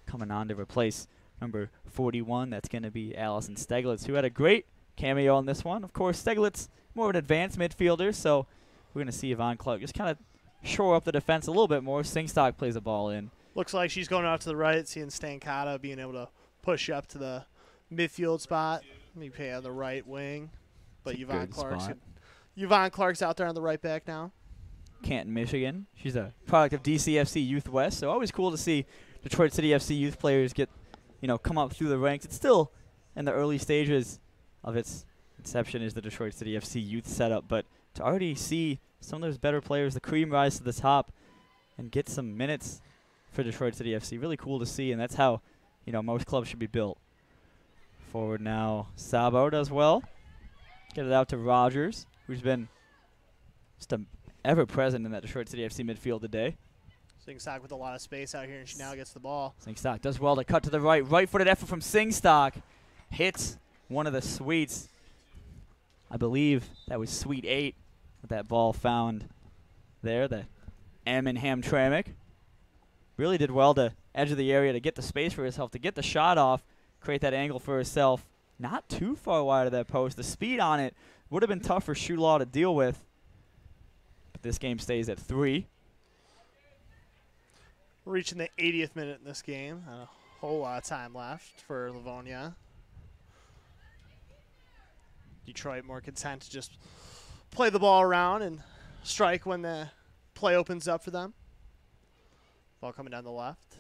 coming on to replace number 41. That's going to be Allison Steglitz, who had a great cameo on this one. Of course, Steglitz more of an advanced midfielder, so we're going to see Yvonne Clark just kind of shore up the defense a little bit more. Singstock plays the ball in. Looks like she's going out to the right, seeing Stancato being able to push up to the midfield spot. Maybe pay on the right wing. But Yvonne Clark's Yvonne Clark's out there on the right back now. Canton, Michigan. She's a product of DCFC Youth West, so always cool to see Detroit City FC youth players get, you know, come up through the ranks. It's still in the early stages of its inception is the Detroit City FC youth setup, but to already see some of those better players, the cream rise to the top, and get some minutes for Detroit City FC. Really cool to see, and that's how you know most clubs should be built. Forward now, Sabo does well. Get it out to Rogers, who's been just ever present in that Detroit City FC midfield today. Singstock with a lot of space out here, and she now gets the ball. Singstock does well to cut to the right. Right footed effort from Singstock. Hits one of the sweets. I believe that was Sweet 8 with that ball found there, the M and Hamtramck really did well to edge of the area to get the space for herself, to get the shot off, create that angle for herself. Not too far wide of that post. The speed on it would have been tough for Shulaw to deal with. But this game stays at three. Reaching the 80th minute in this game. Not a whole lot of time left for Livonia. Detroit more content to just play the ball around and strike when the play opens up for them. Ball coming down the left.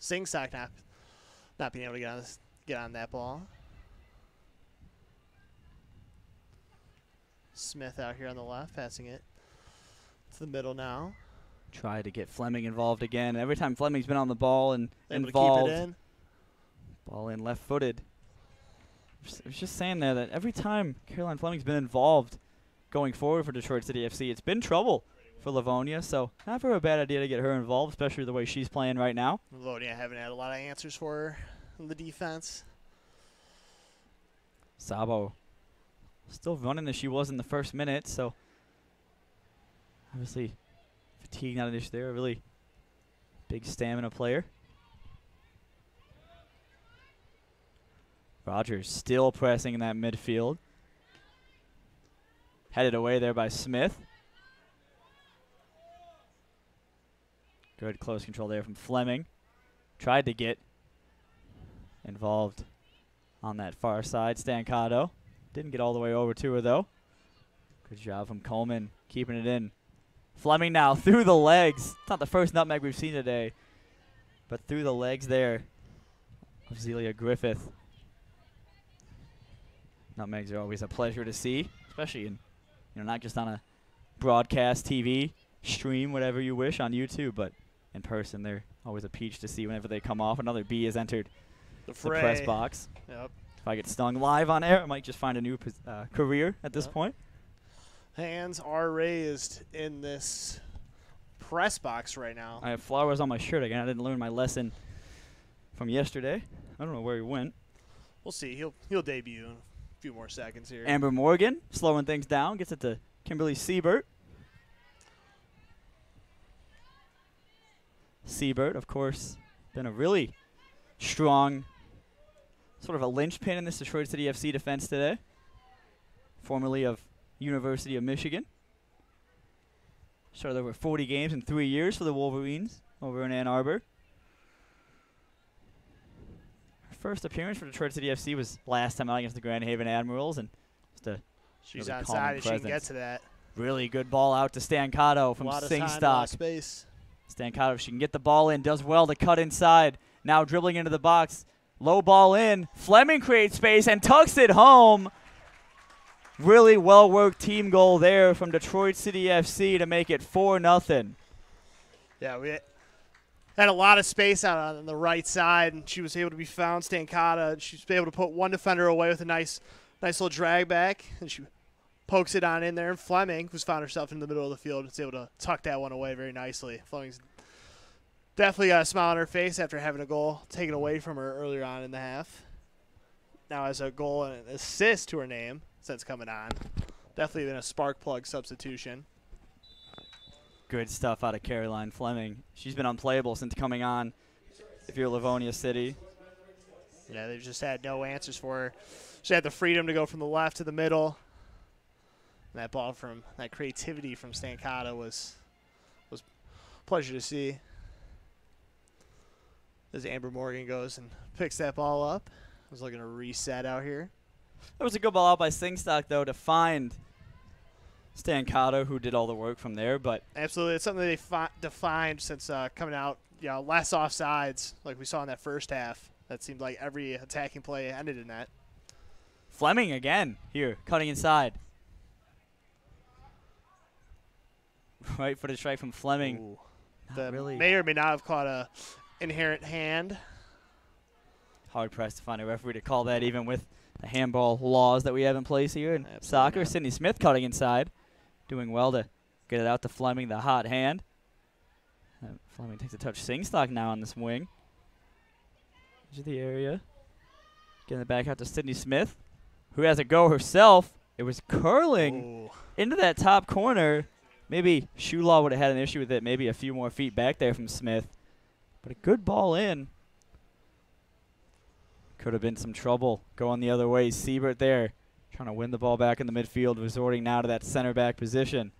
Singstock not, not being able to get on, this, get on that ball. Smith out here on the left, passing it to the middle now. Try to get Fleming involved again. Every time Fleming's been on the ball and Able involved, to keep it in. ball in left footed. I was just saying there that every time Caroline Fleming's been involved going forward for Detroit City FC, it's been trouble for Livonia. So never a bad idea to get her involved, especially the way she's playing right now. Livonia haven't had a lot of answers for her in the defense. Sabo still running as she was in the first minute, so obviously fatigue not an issue there. A really big stamina player. Rogers still pressing in that midfield. Headed away there by Smith. Good close control there from Fleming. Tried to get involved on that far side. Stancato didn't get all the way over to her though. Good job from Coleman keeping it in. Fleming now through the legs. It's not the first nutmeg we've seen today, but through the legs there of Zelia Griffith. Nutmegs are always a pleasure to see, especially in, you know, not just on a broadcast TV stream, whatever you wish on YouTube, but in person, they're always a peach to see whenever they come off. Another B has entered The the press box. Yep. If I get stung live on air, I might just find a new uh, career at this Yep. point. Hands are raised in this press box right now. I have flowers on my shirt again. I didn't learn my lesson from yesterday. I don't know where he went. We'll see. He'll he'll debut few more seconds here. Amber Morgan slowing things down, gets it to Kimberly Siebert. Siebert, of course, been a really strong, sort of a linchpin in this Detroit City FC defense today. Formerly of University of Michigan. Started over 40 games in three years for the Wolverines over in Ann Arbor. Her first appearance for Detroit City FC was last time out against the Grand Haven Admirals, and just a She's really on calming side. She can get to that. really good ball out to Stancato A from lot of time, a lot of Singstock. space. Stancato, if she can get the ball in, does well to cut inside. Now dribbling into the box. Low ball in. Fleming creates space and tucks it home. Really well worked team goal there from Detroit City FC to make it 4 0. Yeah, we had a lot of space out on the right side, and she was able to be found. Stancato, she was able to put one defender away with a nice, nice little drag back, and she pokes it on in there. And Fleming, who's found herself in the middle of the field, is able to tuck that one away very nicely. Fleming's definitely got a smile on her face after having a goal taken away from her earlier on in the half. Now has a goal and an assist to her name since coming on. Definitely been a spark plug substitution. Good stuff out of Caroline Fleming. She's been unplayable since coming on. If you're Livonia City, you know they've just had no answers for her. She had the freedom to go from the left to the middle. And that ball from that creativity from Stancato was was a pleasure to see. As Amber Morgan goes and picks that ball up. I was looking to reset out here. That was a good ball out by Singstock, though, to find Stancato, who did all the work from there. But Absolutely, it's something they fi- defined since uh, coming out. You know, less offsides like we saw in that first half. That seemed like every attacking play ended in that. Fleming again here, cutting inside. Right for the strike from Fleming. Ooh. Not really may or may not have caught a inherent hand. hard pressed to find a referee to call that, even with the handball laws that we have in place here in Absolutely soccer. not. Sydney Smith cutting inside, doing well to get it out to Fleming, the hot hand. Uh, Fleming takes a touch. Singstock now on this wing. Of the area. Getting it back out to Sydney Smith, who has a go herself. It was curling Ooh. into that top corner. Maybe Shulaw would have had an issue with it. Maybe a few more feet back there from Smith. But a good ball in. Could have been some trouble going the other way. Siebert there trying to win the ball back in the midfield, resorting now to that center back position.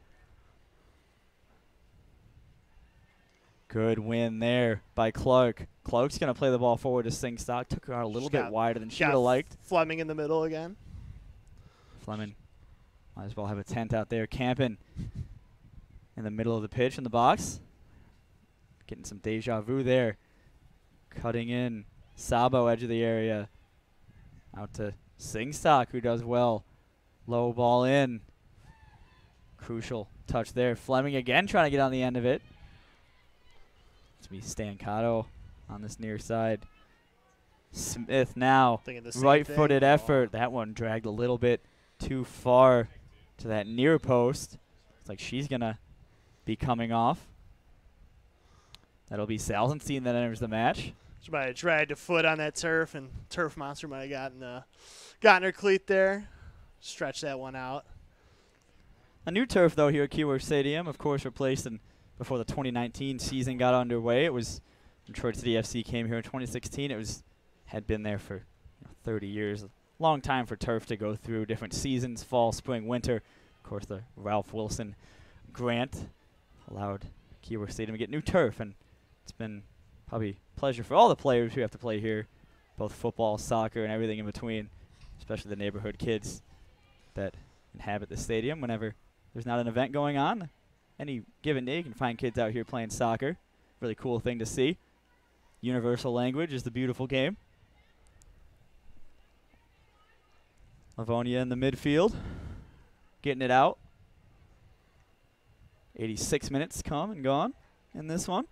Good win there by Clark. Clark's going to play the ball forward to Singstock. Took her out a little She's bit got- wider than she would have liked. Fleming in the middle again. Fleming might as well have a tent out there camping in the middle of the pitch in the box. Getting some deja vu there. Cutting in. Sabo edge of the area. Out to Singstock who does well. Low ball in. Crucial touch there. Fleming again trying to get on the end of it. It's me Stancato on this near side. Smith now Thinking the same right thing. footed Oh. effort. That one dragged a little bit too far to that near post. It's like she's going to be coming off. That'll be Salzenstein that enters the match. She might have dragged a foot on that turf, and Turf Monster might have gotten uh, gotten her cleat there. Stretch that one out. A new turf, though, here at Keyworth Stadium, of course, replaced in before the 2019 season got underway. It was Detroit City FC came here in 2016. It was had been there for you know, 30 years. A long time for turf to go through different seasons, fall, spring, winter. Of course, the Ralph Wilson grant allowed Keyworth Stadium to get new turf, and it's been probably a pleasure for all the players who have to play here, both football, soccer, and everything in between, especially the neighborhood kids that inhabit the stadium whenever there's not an event going on. Any given day, you can find kids out here playing soccer. Really cool thing to see. Universal language is the beautiful game. Livonia in the midfield, getting it out. 86 minutes come and gone in this one.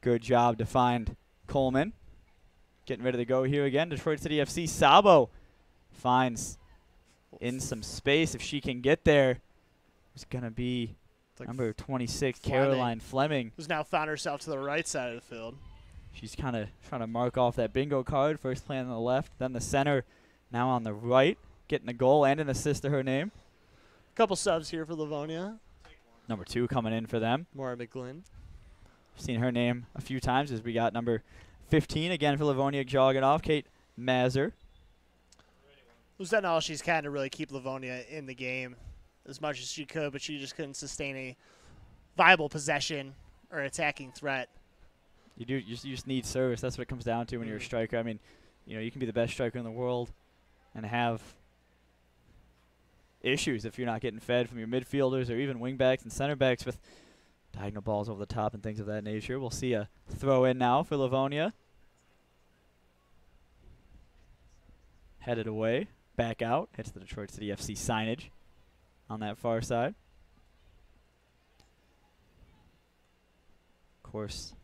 Good job to find Coleman. Getting ready to go here again. Detroit City FC. Sabo finds in some space. If she can get there, it's going to be like number 26, Fleming. Caroline Fleming. who's now found herself to the right side of the field. She's kind of trying to mark off that bingo card. First playing on the left, then the center, now on the right. Getting a goal and an assist to her name. A couple subs here for Livonia. Number two coming in for them. Maura McGlynn. Seen her name a few times as we got number 15 again for Livonia jogging off. Kate Mazer. Who's done all she's can to really keep Livonia in the game as much as she could, but she just couldn't sustain a viable possession or attacking threat. You do you just, you just need service. That's what it comes down to when you're a Mhm. striker. I mean, you know, you can be the best striker in the world and have issues if you're not getting fed from your midfielders or even wingbacks and center backs with diagonal balls over the top and things of that nature. We'll see a throw in now for Livonia. Headed away, back out, hits the Detroit City FC signage on that far side. Of course,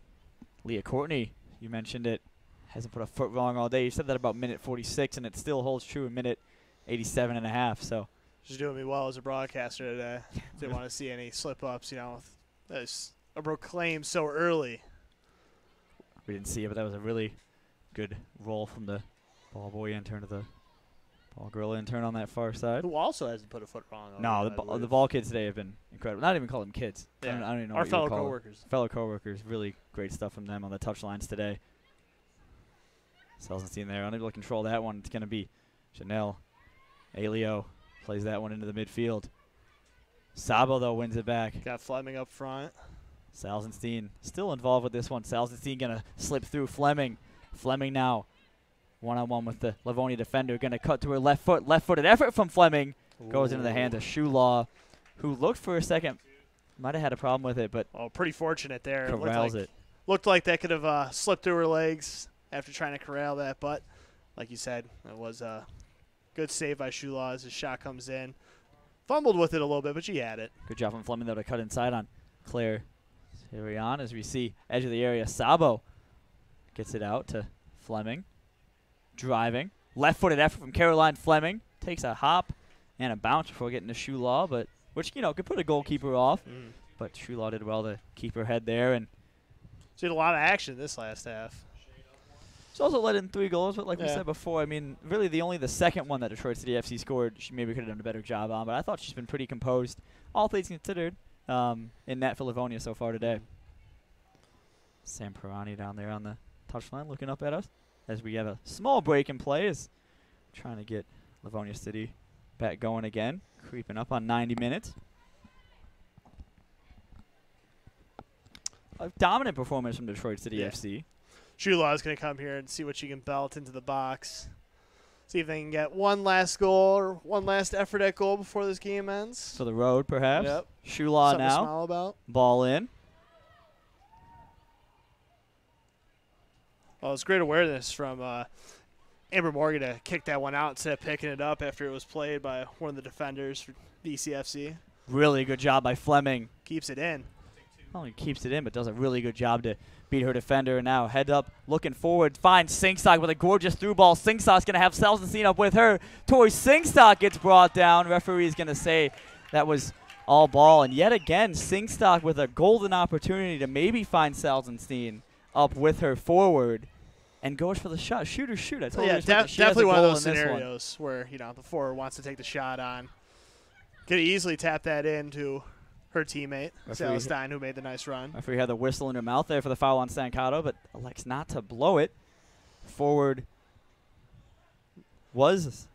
Leah Courtney, you mentioned it, hasn't put a foot wrong all day. You said that about minute 46, and it still holds true in minute 87 and a half. So She's doing me well as a broadcaster today. Didn't want to see any slip ups, you know. That's a proclaim so early. we didn't see it, but that was a really good roll from the ball boy intern to the ball girl intern on that far side. Who also hasn't put a foot wrong. No, the, I ball, the ball kids today have been incredible. Not even call them kids. I, don't, I don't even know Our what you would fellow call them. coworkers. fellow coworkers. Really great stuff from them on the touchlines today. Salzenstein there, unable to control that one. It's going to be Chanel. Alio plays that one into the midfield. Sabo though wins it back. Got Fleming up front. Salzenstein still involved with this one. Salzenstein going to slip through Fleming. Fleming now one on one with the Livonia defender. Going to cut to her left foot. Left footed effort from Fleming goes into the hands of Shulaw, who looked for a second. Might have had a problem with it, but Oh, pretty fortunate there. It looked like, it. Looked like that could have uh, slipped through her legs after trying to corral that, but like you said, it was a good save by Shulaw as his shot comes in. Fumbled with it a little bit, but she had it. Good job from Fleming though to cut inside on Claire Sirion as we see edge of the area. Sabo gets it out to Fleming. Driving. Left footed effort from Caroline Fleming. Takes a hop and a bounce before getting to Shulaw, but which, you know, could put a goalkeeper off. Mm. But Shulaw did well to keep her head there and She had a lot of action this last half. She's also let in three goals, but like we said before, I mean, really the only the second one that Detroit City FC scored, she maybe could have done a better job on. But I thought she's been pretty composed, all things considered, um, in net for Livonia so far today. Sam Pirani down there on the touchline looking up at us as we have a small break in play as trying to get Livonia City back going again, creeping up on 90 minutes. A dominant performance from Detroit City Yeah. FC. Shulaw is going to come here and see what she can belt into the box. See if they can get one last goal or one last effort at goal before this game ends. For the road, perhaps. Yep. Shulaw Something to now. smile about. Ball in. Well, it's great awareness from uh, Amber Morgan to kick that one out instead of picking it up after it was played by one of the defenders for DCFC. Really good job by Fleming. Keeps it in. Not only keeps it in, but does a really good job to beat her defender. And now head up, looking forward, finds Singstock with a gorgeous through ball. Singstock's going to have Salzenstein up with her. Tori Singstock gets brought down. Referee's going to say that was all ball. And yet again, Singstock with a golden opportunity to maybe find Salzenstein up with her forward and goes for the shot. Shoot or shoot. I told yeah, her that def- she has a definitely one of those one. scenarios where you know the forward wants to take the shot on. Could easily tap that into her teammate, Salstein, who made the nice run. Referee had the whistle in her mouth there for the foul on Stancato, but elects not to blow it. Forward was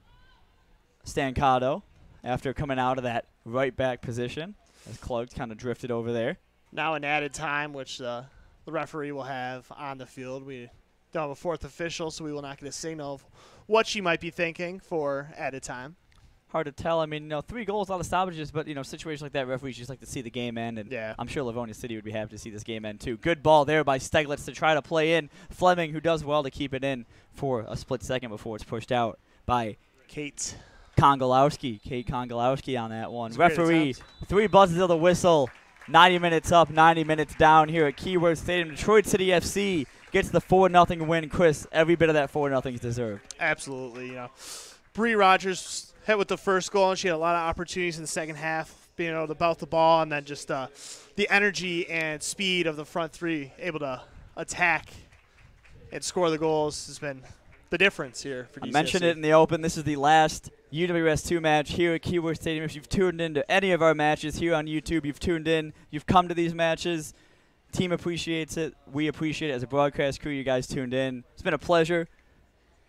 Stancato after coming out of that right back position as Clark kind of drifted over there. Now an added time, which uh, the referee will have on the field. We don't have a fourth official, so we will not get a signal of what she might be thinking for added time. Hard to tell. I mean, you know, three goals, a lot of stoppages, but you know, situations like that, referees just like to see the game end, and Yeah. I'm sure Livonia City would be happy to see this game end too. Good ball there by Steglitz to try to play in Fleming, who does well to keep it in for a split second before it's pushed out by Kate. Kongolowski, Kate Kongolowski on that one. It's Referee, three buzzes of the whistle. 90 minutes up, 90 minutes down here at Keyworth Stadium. Detroit City FC gets the 4 0 win. Chris, every bit of that 4 0 is deserved. Absolutely, you know. Bree Rogers hit with the first goal, and she had a lot of opportunities in the second half, being able to belt the ball, and then just uh, the energy and speed of the front three, able to attack and score the goals, has been the difference here for I mentioned it in the open. This is the last UWS 2 match here at Keyworth Stadium. If you've tuned into any of our matches here on YouTube, you've tuned in, you've come to these matches. Team appreciates it. We appreciate it as a broadcast crew. You guys tuned in. It's been a pleasure.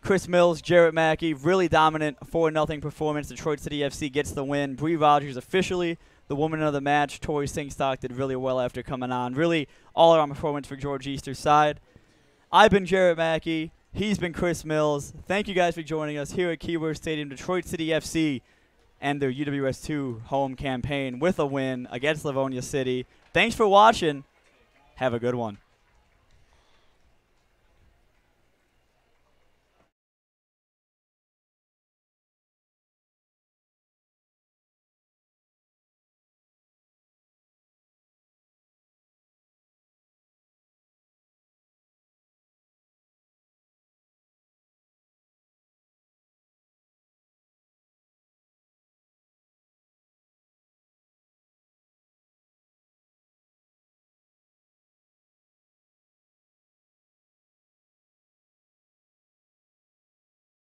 Chris Mills, Jarrett Mackey, really dominant 4 0 performance. Detroit City FC gets the win. Bree Rogers officially the woman of the match. Tori Singstock did really well after coming on. Really all around performance for George Easter's side. I've been Jarrett Mackey. He's been Chris Mills. Thank you guys for joining us here at Keyworth Stadium, Detroit City FC, and their UWS2 home campaign with a win against Livonia City. Thanks for watching. Have a good one.